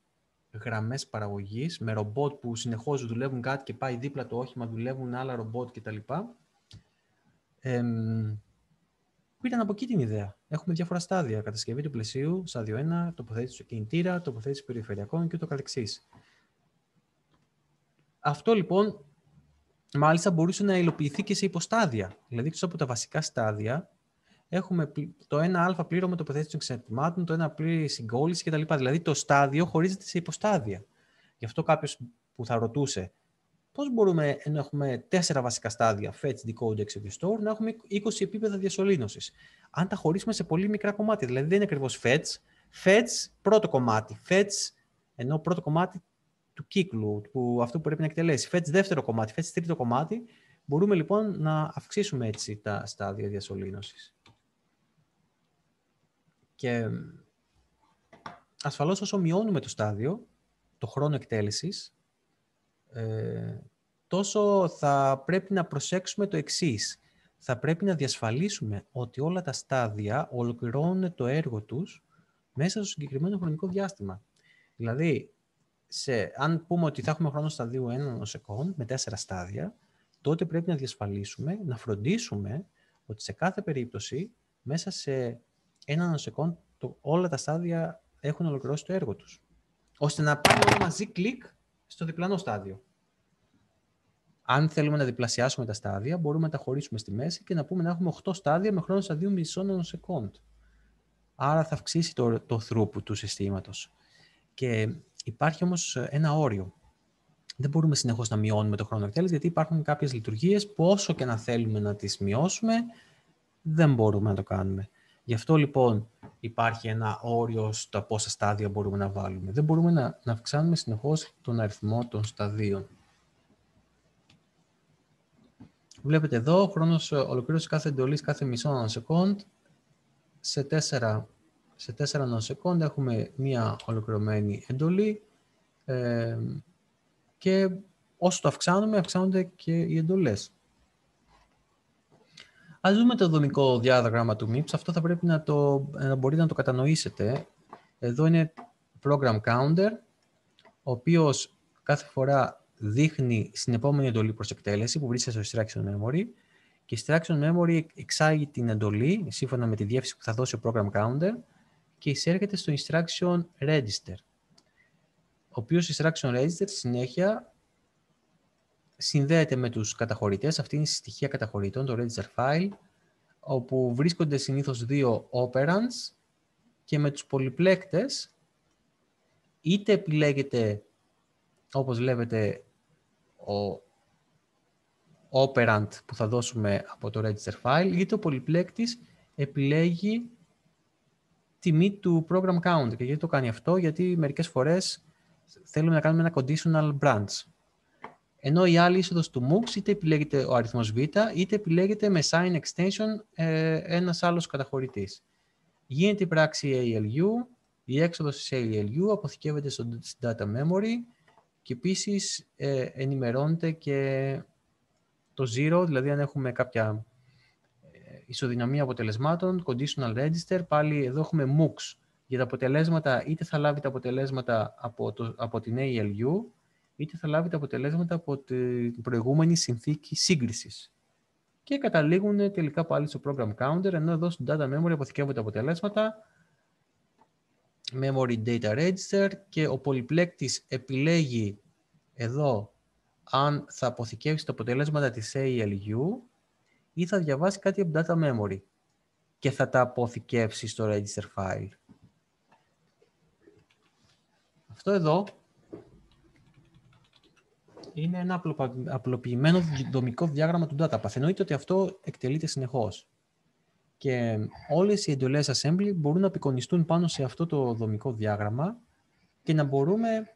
γραμμές παραγωγής με ρομπότ που συνεχώς δουλεύουν κάτι και πάει δίπλα το όχημα, δουλεύουν άλλα ρομπότ κτλ. Ε, πήραν από εκεί την ιδέα. Έχουμε διάφορα στάδια. Κατασκευή του πλαισίου, στάδιο 1, τοποθέτηση του κινητήρα, τοποθέτηση περιφερειακών και ούτω καθεξής. Αυτό λοιπόν μάλιστα μπορούσε να υλοποιηθεί και σε υποστάδια. Δηλαδή, εκτός από τα βασικά στάδια, έχουμε το 1α πλήρωμα τοποθέτηση των εξαρτημάτων, το 1 πλήρη συγκόλληση κτλ. Δηλαδή, το στάδιο χωρίζεται σε υποστάδια. Γι' αυτό κάποιος που θα ρωτούσε πώς μπορούμε, ενώ έχουμε τέσσερα βασικά στάδια, fetch, decode, execute, store, να έχουμε 20 επίπεδα διασωλήνωσης. Αν τα χωρίσουμε σε πολύ μικρά κομμάτια, δηλαδή δεν είναι ακριβώς fetch, fetch πρώτο κομμάτι, fetch ενώ πρώτο κομμάτι του κύκλου, που αυτό που πρέπει να εκτελέσει. Fetch δεύτερο κομμάτι, fetch τρίτο κομμάτι. Μπορούμε λοιπόν να αυξήσουμε έτσι τα στάδια διασωλήνωσης. Και ασφαλώς όσο μειώνουμε το στάδιο, το χρόνο εκτέλεσης, ε, τόσο θα πρέπει να προσέξουμε το εξής. Θα πρέπει να διασφαλίσουμε ότι όλα τα στάδια ολοκληρώνουν το έργο τους μέσα στο συγκεκριμένο χρονικό διάστημα. Δηλαδή, σε, αν πούμε ότι θα έχουμε χρόνο σταδίου 1 second με τέσσερα στάδια, τότε πρέπει να διασφαλίσουμε, να φροντίσουμε ότι σε κάθε περίπτωση μέσα σε ένα second το, όλα τα στάδια έχουν ολοκληρώσει το έργο τους. Ώστε να πάμε όλοι μαζί κλικ στο διπλανό στάδιο. Αν θέλουμε να διπλασιάσουμε τα στάδια, μπορούμε να τα χωρίσουμε στη μέση και να πούμε να έχουμε 8 στάδια με χρόνο σταδίου μισό second. Άρα θα αυξήσει το, το throughput του συστήματος. Και υπάρχει όμως ένα όριο. Δεν μπορούμε συνεχώς να μειώνουμε το χρόνο εκτέλεσης, γιατί υπάρχουν κάποιες λειτουργίες που όσο και να θέλουμε να τις μειώσουμε, δεν μπορούμε να το κάνουμε. Γι' αυτό λοιπόν υπάρχει ένα όριο στα πόσα στάδια μπορούμε να βάλουμε. Δεν μπορούμε να, να αυξάνουμε συνεχώς τον αριθμό των σταδίων. Βλέπετε εδώ, χρόνος ολοκλήρωσης κάθε εντολής κάθε μισό ανασεκόντ. Σε 4, σε 4 ανασεκόντ έχουμε μία ολοκληρωμένη εντολή ε, και όσο το αυξάνουμε, αυξάνονται και οι εντολές. Ας δούμε το δομικό διάγραμμα του MIPS. Αυτό θα πρέπει να, το, να μπορείτε να το κατανοήσετε. Εδώ είναι program counter, ο οποίος κάθε φορά δείχνει στην επόμενη εντολή προς εκτέλεση που βρίσκεται στο instruction memory και η instruction memory εξάγει την εντολή σύμφωνα με τη διεύθυνση που θα δώσει ο program counter και εισέρχεται στο instruction register. Ο οποίος instruction register συνέχεια συνδέεται με τους καταχωρητές. Αυτή είναι η στοιχεία καταχωρητών, το register file, όπου βρίσκονται συνήθως δύο operands και με τους πολυπλέκτες είτε επιλέγεται, όπως βλέπετε, ο operand που θα δώσουμε από το register file, είτε ο πολυπλέκτης επιλέγει τιμή του program count. Και γιατί το κάνει αυτό, γιατί μερικές φορές θέλουμε να κάνουμε ένα conditional branch. Ενώ η άλλη είσοδος του MOOCs είτε επιλέγεται ο αριθμός β, είτε επιλέγεται με sign extension ε, ένας άλλος καταχωρητής. Γίνεται η πράξη ALU, η έξοδος της ALU αποθηκεύεται στο data memory και επίσης ε, ενημερώνεται και το zero, δηλαδή αν έχουμε κάποια ε, ισοδυναμία αποτελεσμάτων, conditional register, πάλι εδώ έχουμε MOOCs. Για τα αποτελέσματα, είτε θα λάβει τα αποτελέσματα από, το, από την ALU, είτε θα λάβει τα αποτελέσματα από την προηγούμενη συνθήκη σύγκρισης. Και καταλήγουν τελικά πάλι στο program counter, ενώ εδώ στο data memory αποθηκεύονται τα αποτελέσματα, memory data register και ο πολυπλέκτης επιλέγει εδώ αν θα αποθηκεύσει τα αποτελέσματα της ALU ή θα διαβάσει κάτι από data memory και θα τα αποθηκεύσει στο register file. Αυτό εδώ είναι ένα απλοποιημένο δομικό διάγραμμα του data Εννοείται ότι αυτό εκτελείται συνεχώς. Και όλες οι εντολές assembly μπορούν να απεικονιστούν πάνω σε αυτό το δομικό διάγραμμα και να μπορούμε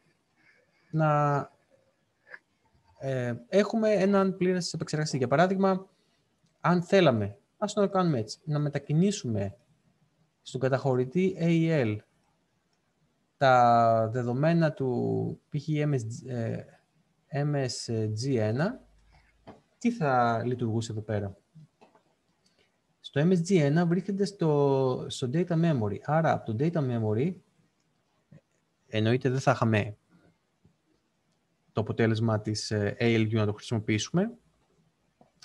να ε, έχουμε έναν πλήρες επεξεργαστή. Για παράδειγμα, αν θέλαμε, ας το κάνουμε έτσι, να μετακινήσουμε στον καταχωρητή AEL τα δεδομένα του π.χ. MSG1, τι θα λειτουργούσε εδώ πέρα; Στο MSG1 βρίσκεται στο, στο data memory. Άρα από το data memory εννοείται δεν θα είχαμε το αποτέλεσμα της ε, ALU να το χρησιμοποιήσουμε.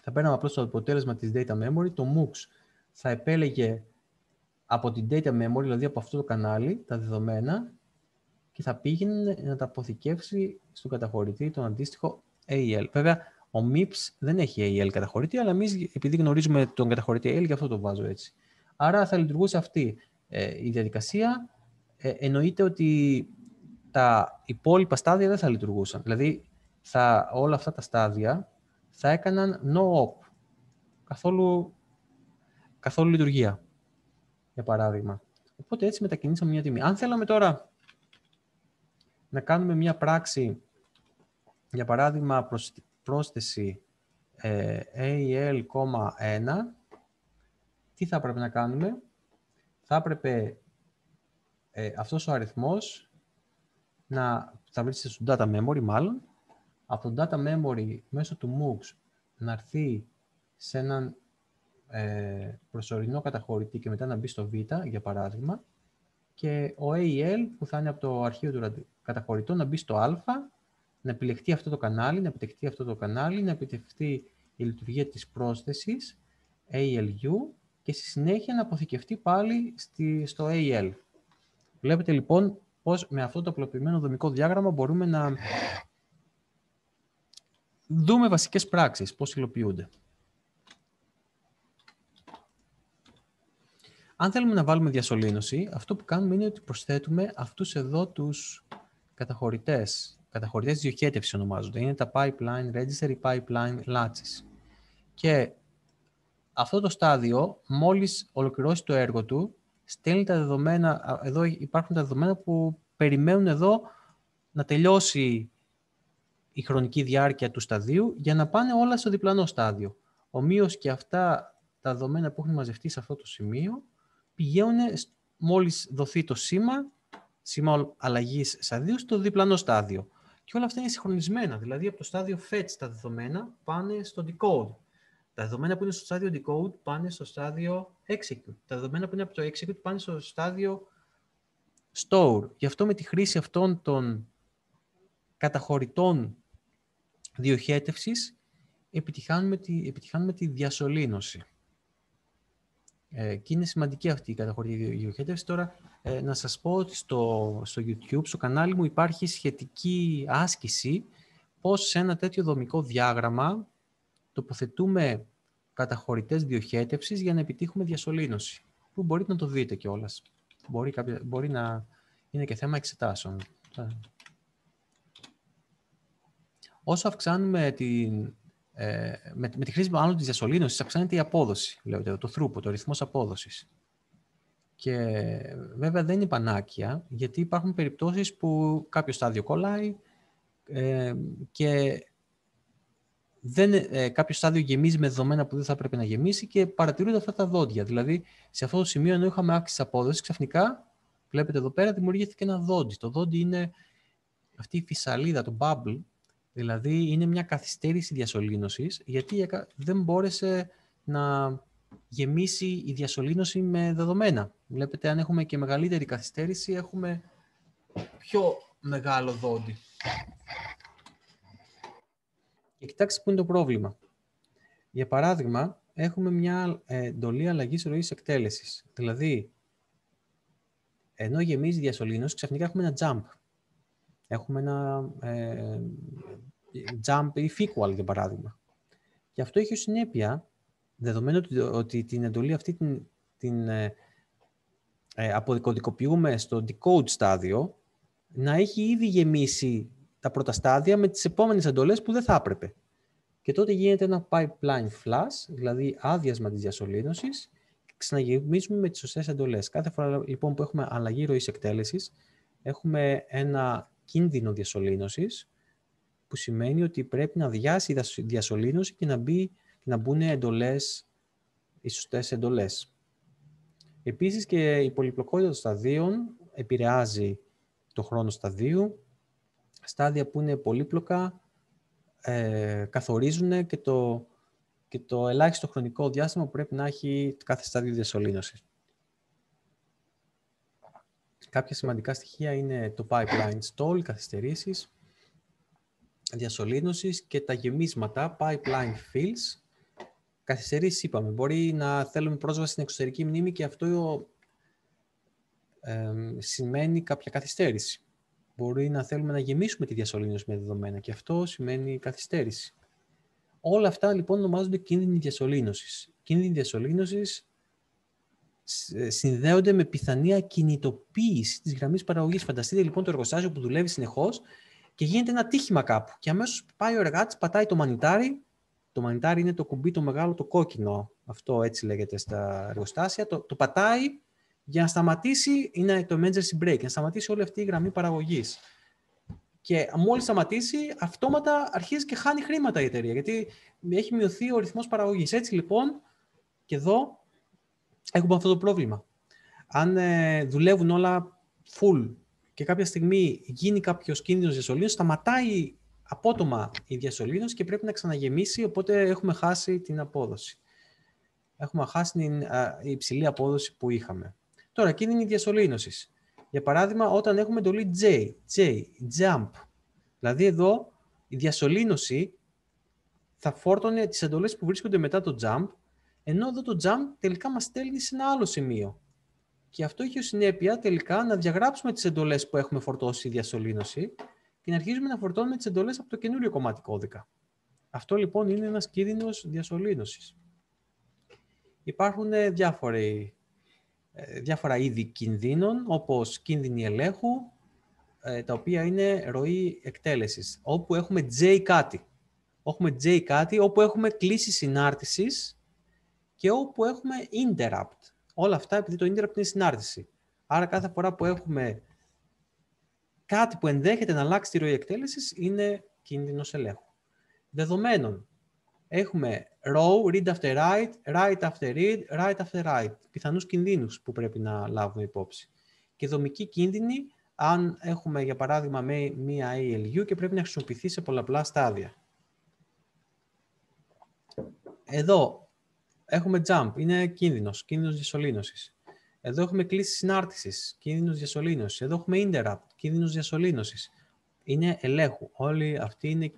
Θα παίρναμε απλώς το αποτέλεσμα της data memory. Το MOOCs θα επέλεγε από την data memory, δηλαδή από αυτό το κανάλι, τα δεδομένα και θα πήγαινε να τα αποθηκεύσει στον καταχωρητή τον αντίστοιχο AEL. Βέβαια, ο MIPS δεν έχει AEL καταχωρητή, αλλά εμείς επειδή γνωρίζουμε τον καταχωρητή AEL, γι' αυτό το βάζω έτσι. Άρα θα λειτουργούσε αυτή ε, η διαδικασία. Ε, εννοείται ότι τα υπόλοιπα στάδια δεν θα λειτουργούσαν. Δηλαδή, θα, όλα αυτά τα στάδια θα έκαναν no-op. Καθόλου, καθόλου λειτουργία, για παράδειγμα. Οπότε έτσι μετακινήσαμε μια τιμή. Αν θέλαμε τώρα να κάνουμε μια πράξη, για παράδειγμα πρόσθεση ε, AL,1, τι θα έπρεπε να κάνουμε; Θα έπρεπε ε, αυτός ο αριθμός να θα βρίσκεται στο data memory μάλλον, από το data memory μέσω του MOOCs να έρθει σε έναν ε, προσωρινό καταχωρητή και μετά να μπει στο Β, για παράδειγμα, και ο AEL που θα είναι από το αρχείο του καταχωρητού να μπει στο Α, να επιλεχτεί αυτό το κανάλι, να επιτευχθεί αυτό το κανάλι, να επιτευχθεί η λειτουργία της πρόσθεσης ALU και στη συνέχεια να αποθηκευτεί πάλι στη, στο AL. Βλέπετε λοιπόν πώς με αυτό το απλοποιημένο δομικό διάγραμμα μπορούμε να δούμε βασικές πράξεις, πώς υλοποιούνται. Αν θέλουμε να βάλουμε διασωλήνωση, αυτό που κάνουμε είναι ότι προσθέτουμε αυτούς εδώ τους καταχωρητές. Καταχωρητές διοχέτευσης ονομάζονται. Είναι τα pipeline register ή pipeline latches. Και αυτό το στάδιο, μόλις ολοκληρώσει το έργο του, στέλνει τα δεδομένα, εδώ υπάρχουν τα δεδομένα που περιμένουν εδώ να τελειώσει η χρονική διάρκεια του σταδίου για να πάνε όλα στο διπλανό στάδιο. Ομοίως και αυτά τα δεδομένα που έχουν μαζευτεί σε αυτό το σημείο πηγαίνουν μόλις δοθεί το σήμα, σήμα αλλαγής σταδίου, στο διπλανό στάδιο. Και όλα αυτά είναι συγχρονισμένα, δηλαδή από το στάδιο fetch τα δεδομένα πάνε στο decode. Τα δεδομένα που είναι στο στάδιο decode πάνε στο στάδιο execute. Τα δεδομένα που είναι από το execute πάνε στο στάδιο store. Γι' αυτό με τη χρήση αυτών των καταχωρητών διοχέτευσης επιτυχάνουμε τη, επιτυχάνουμε τη διασωλήνωση. Ε, και είναι σημαντική αυτή η καταχωρητή διοχέτευση. Τώρα, ε, να σας πω ότι στο, στο YouTube, στο κανάλι μου, υπάρχει σχετική άσκηση πώς σε ένα τέτοιο δομικό διάγραμμα τοποθετούμε καταχωρητές διοχέτευσης για να επιτύχουμε διασωλήνωση. Που μπορείτε να το δείτε κιόλας. Μπορεί, μπορεί να είναι και θέμα εξετάσεων. Όσο αυξάνουμε την, ε, με, με, τη χρήση μάλλον της διασωλήνωσης αυξάνεται η απόδοση, λέω, το throughput, το ρυθμός απόδοσης. Και βέβαια δεν είναι πανάκια, γιατί υπάρχουν περιπτώσεις που κάποιο στάδιο κολλάει ε, και δεν, ε, κάποιο στάδιο γεμίζει με δεδομένα που δεν θα έπρεπε να γεμίσει και παρατηρούνται αυτά τα δόντια. Δηλαδή, σε αυτό το σημείο, ενώ είχαμε αύξηση απόδοσης, ξαφνικά, βλέπετε εδώ πέρα, δημιουργήθηκε ένα δόντι. Το δόντι είναι αυτή η φυσαλίδα, το bubble, δηλαδή είναι μια καθυστέρηση διασωλήνωσης, γιατί δεν μπόρεσε να γεμίσει η διασωλήνωση με δεδομένα. Βλέπετε, αν έχουμε και μεγαλύτερη καθυστέρηση, έχουμε πιο μεγάλο δόντι. Και κοιτάξτε πού είναι το πρόβλημα. Για παράδειγμα, έχουμε μια εντολή αλλαγής ροής εκτέλεσης. Δηλαδή, ενώ γεμίζει η διασωλήνωση, ξαφνικά έχουμε ένα jump. Έχουμε ένα ε, jump ή equal, για παράδειγμα. Και αυτό έχει ως συνέπεια, δεδομένου ότι, την εντολή αυτή την, την ε, ε, αποδικοδικοποιούμε στο decode στάδιο, να έχει ήδη γεμίσει τα πρώτα στάδια με τις επόμενες εντολές που δεν θα έπρεπε. Και τότε γίνεται ένα pipeline flash, δηλαδή άδειασμα της διασωλήνωσης και ξαναγεμίζουμε με τις σωστές εντολές. Κάθε φορά λοιπόν που έχουμε αλλαγή ροής εκτέλεσης, έχουμε ένα κίνδυνο διασωλήνωσης, που σημαίνει ότι πρέπει να αδειάσει η διασωλήνωση και να, μπει, να μπουν εντολές, οι σωστές εντολές. Επίσης και η πολυπλοκότητα των σταδίων επηρεάζει το χρόνο σταδίου. Στάδια που είναι πολύπλοκα ε, καθορίζουν και το, και το ελάχιστο χρονικό διάστημα που πρέπει να έχει κάθε στάδιο διασωλήνωσης. Κάποια σημαντικά στοιχεία είναι το pipeline stall, καθυστερήσεις, διασωλήνωσης και τα γεμίσματα, pipeline fills, καθυστερήσεις είπαμε. Μπορεί να θέλουμε πρόσβαση στην εξωτερική μνήμη και αυτό ε, σημαίνει κάποια καθυστέρηση. Μπορεί να θέλουμε να γεμίσουμε τη διασωλήνωση με δεδομένα και αυτό σημαίνει καθυστέρηση. Όλα αυτά λοιπόν ονομάζονται κίνδυνοι διασωλήνωσης. Κίνδυνοι διασωλήνωσης ε, συνδέονται με πιθανή ακινητοποίηση της γραμμής παραγωγής. Φανταστείτε λοιπόν το εργοστάσιο που δουλεύει συνεχώς και γίνεται ένα τύχημα κάπου. Και αμέσως πάει ο εργάτης, πατάει το μανιτάρι. Το μανιτάρι είναι το κουμπί το μεγάλο, το κόκκινο. Αυτό έτσι λέγεται στα εργοστάσια. Το, το πατάει για να σταματήσει, είναι το emergency break, να σταματήσει όλη αυτή η γραμμή παραγωγής. Και μόλις σταματήσει, αυτόματα αρχίζει και χάνει χρήματα η εταιρεία, γιατί έχει μειωθεί ο ρυθμός παραγωγής. Έτσι λοιπόν, και εδώ έχουμε αυτό το πρόβλημα. Αν ε, δουλεύουν όλα full και κάποια στιγμή γίνει κάποιος κίνδυνος διασωλήνωσης, σταματάει απότομα η διασωλήνωση και πρέπει να ξαναγεμίσει, οπότε έχουμε χάσει την απόδοση. Έχουμε χάσει την υψηλή απόδοση που είχαμε. Τώρα, κίνδυνη διασωλήνωση. Για παράδειγμα, όταν έχουμε το lead J, J, jump. Δηλαδή εδώ η διασωλήνωση θα φόρτωνε τις εντολές που βρίσκονται μετά το jump, ενώ εδώ το jump τελικά μας στέλνει σε ένα άλλο σημείο. Και αυτό έχει ως συνέπεια τελικά να διαγράψουμε τις εντολές που έχουμε φορτώσει η διασωλήνωση και να αρχίζουμε να φορτώνουμε τις εντολές από το καινούριο κομμάτι κώδικα. Αυτό λοιπόν είναι ένας κίνδυνος διασωλήνωσης. Υπάρχουν διάφοροι ε, διάφορα είδη κινδύνων, όπως κίνδυνοι ελέγχου, ε, τα οποία είναι ροή εκτέλεσης, όπου έχουμε J κάτι. Έχουμε J κάτι, όπου έχουμε κλίση συνάρτησης και όπου έχουμε interrupt. Όλα αυτά επειδή το interrupt είναι συνάρτηση. Άρα κάθε φορά που έχουμε κάτι που ενδέχεται να αλλάξει τη ροή εκτέλεσης είναι κίνδυνος ελέγχου. Δεδομένων, έχουμε row, read after write, write after read, write after write. Πιθανούς κινδύνους που πρέπει να λάβουμε υπόψη. Και δομική κίνδυνη, αν έχουμε για παράδειγμα μία ALU και πρέπει να χρησιμοποιηθεί σε πολλαπλά στάδια. Εδώ έχουμε jump, είναι κίνδυνος, κίνδυνος διασωλήνωσης. Εδώ έχουμε κλίση συνάρτησης, κίνδυνος διασωλήνωσης. Εδώ έχουμε interrupt, κίνδυνος διασωλήνωσης. Είναι ελέγχου. Όλοι αυτοί είναι,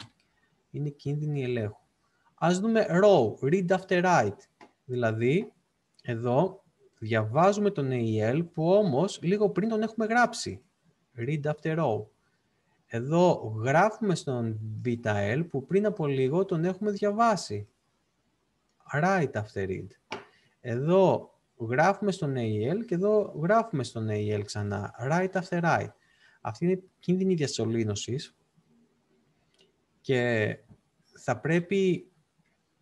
είναι κίνδυνοι ελέγχου. Ας δούμε row, read after write. Δηλαδή, εδώ διαβάζουμε τον AEL που όμως λίγο πριν τον έχουμε γράψει. Read after row. Εδώ γράφουμε στον VTL που πριν από λίγο τον έχουμε διαβάσει. Write after read. Εδώ γράφουμε στον AEL και εδώ γράφουμε στον AEL ξανά. Write after write. Αυτή είναι κίνδυνη διασωλήνωσης και θα πρέπει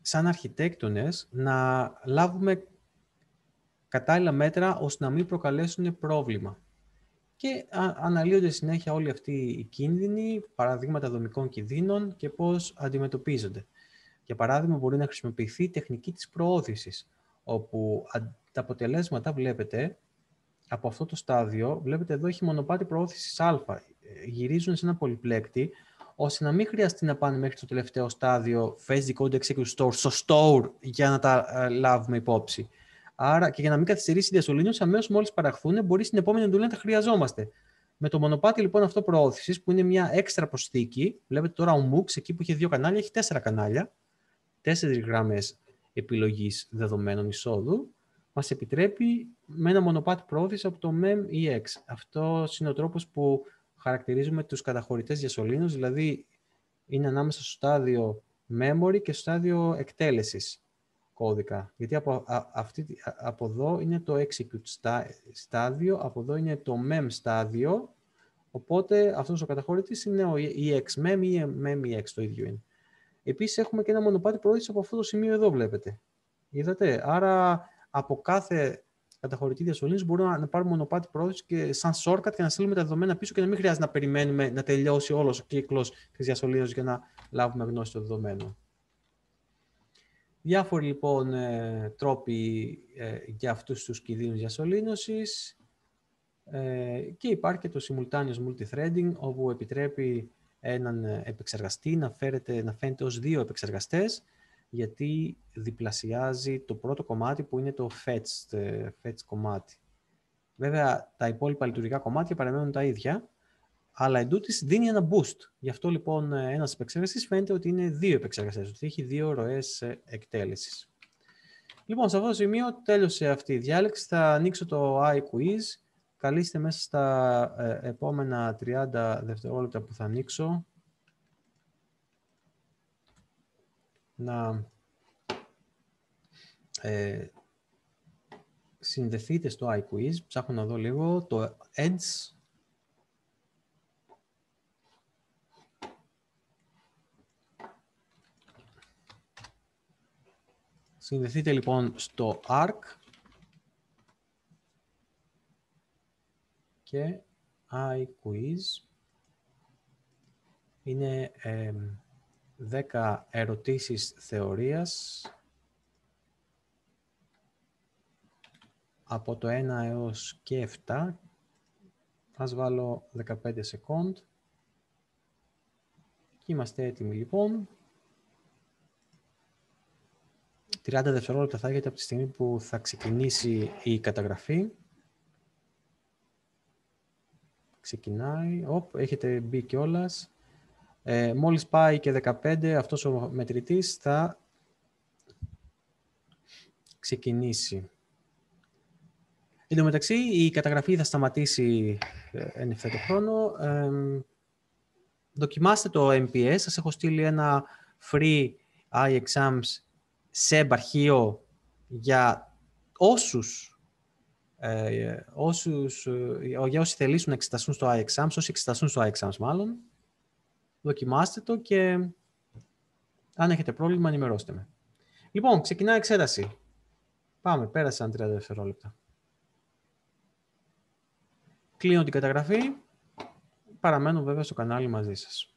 σαν αρχιτέκτονες να λάβουμε κατάλληλα μέτρα ώστε να μην προκαλέσουν πρόβλημα. Και αναλύονται συνέχεια όλοι αυτοί οι κίνδυνοι, παραδείγματα δομικών κινδύνων και πώς αντιμετωπίζονται. Για παράδειγμα, μπορεί να χρησιμοποιηθεί η τεχνική της προώθησης, όπου τα αποτελέσματα βλέπετε από αυτό το στάδιο, βλέπετε εδώ έχει μονοπάτι προώθησης α, γυρίζουν σε ένα πολυπλέκτη, ώστε να μην χρειαστεί να πάνε μέχρι το τελευταίο στάδιο Face Code Execute Store στο store για να τα ε, λάβουμε υπόψη. Άρα και για να μην καθυστερήσει η διασωλήνωση, αμέσως μόλις παραχθούν, μπορεί στην επόμενη εντολή να τα χρειαζόμαστε. Με το μονοπάτι λοιπόν αυτό προώθησης, που είναι μια έξτρα προσθήκη, βλέπετε τώρα ο MOOX εκεί που είχε δύο κανάλια, έχει τέσσερα κανάλια, τέσσερις γραμμέ επιλογής δεδομένων εισόδου, μας επιτρέπει με ένα μονοπάτι προώθησης από το MEM-EX. Αυτό είναι ο τρόπος που χαρακτηρίζουμε τους καταχωρητές διασωλήνους, δηλαδή είναι ανάμεσα στο στάδιο memory και στο στάδιο εκτέλεσης κώδικα. Γιατί από, αυτή, από εδώ είναι το execute στάδιο, από εδώ είναι το mem στάδιο, οπότε αυτός ο καταχωρητής είναι ο exmem ή memex, το ίδιο είναι. Επίσης έχουμε και ένα μονοπάτι προώθηση από αυτό το σημείο εδώ βλέπετε. Είδατε, άρα από κάθε καταχωρητή διασωλήνωση μπορούμε να πάρουμε μονοπάτι πρόθεση και σαν shortcut και να στείλουμε τα δεδομένα πίσω και να μην χρειάζεται να περιμένουμε να τελειώσει όλος ο κύκλος της διασωλήνωσης για να λάβουμε γνώση των δεδομένων. Διάφοροι λοιπόν ε, τρόποι ε, για αυτούς τους κινδύνους διασωλήνωσης ε, και υπάρχει και το simultaneous multithreading όπου επιτρέπει έναν επεξεργαστή να, φέρεται, να φαίνεται ως δύο επεξεργαστές γιατί διπλασιάζει το πρώτο κομμάτι που είναι το fetch, fetch κομμάτι. Βέβαια, τα υπόλοιπα λειτουργικά κομμάτια παραμένουν τα ίδια, αλλά εντούτοις δίνει ένα boost. Γι' αυτό λοιπόν ένας επεξεργαστής φαίνεται ότι είναι δύο επεξεργαστές, ότι έχει δύο ροές ε, εκτέλεσης. Λοιπόν, σε αυτό το σημείο τέλειωσε αυτή η διάλεξη. Θα ανοίξω το iQuiz καλείστε μέσα στα ε, επόμενα 30 δευτερόλεπτα που θα ανοίξω να ε, συνδεθείτε στο iQuiz. Ψάχνω να δω λίγο το Edge. Συνδεθείτε λοιπόν στο ARC. Και iQuiz. Είναι 10 ερωτήσεις θεωρίας από το 1 έως και 7. Ας βάλω 15 σεκόντ. Και είμαστε έτοιμοι λοιπόν. 30 δευτερόλεπτα θα έχετε από τη στιγμή που θα ξεκινήσει η καταγραφή. Ξεκινάει. Οπ, έχετε μπει κιόλας. Ε, μόλις πάει και 15, αυτός ο μετρητής θα ξεκινήσει. Εν τω μεταξύ, η καταγραφή θα σταματήσει ε, εν ευθέτω χρόνο. δοκιμάστε το MPS. Σας έχω στείλει ένα free iExams σε επαρχείο για όσους, ε, όσους, ε, για όσοι θελήσουν να εξεταστούν στο iExams, όσοι εξεταστούν στο iExams μάλλον. Δοκιμάστε το και αν έχετε πρόβλημα ενημερώστε με. Λοιπόν, ξεκινάει η εξέταση. Πάμε, πέρασαν 30 δευτερόλεπτα. Κλείνω την καταγραφή. Παραμένω βέβαια στο κανάλι μαζί σας.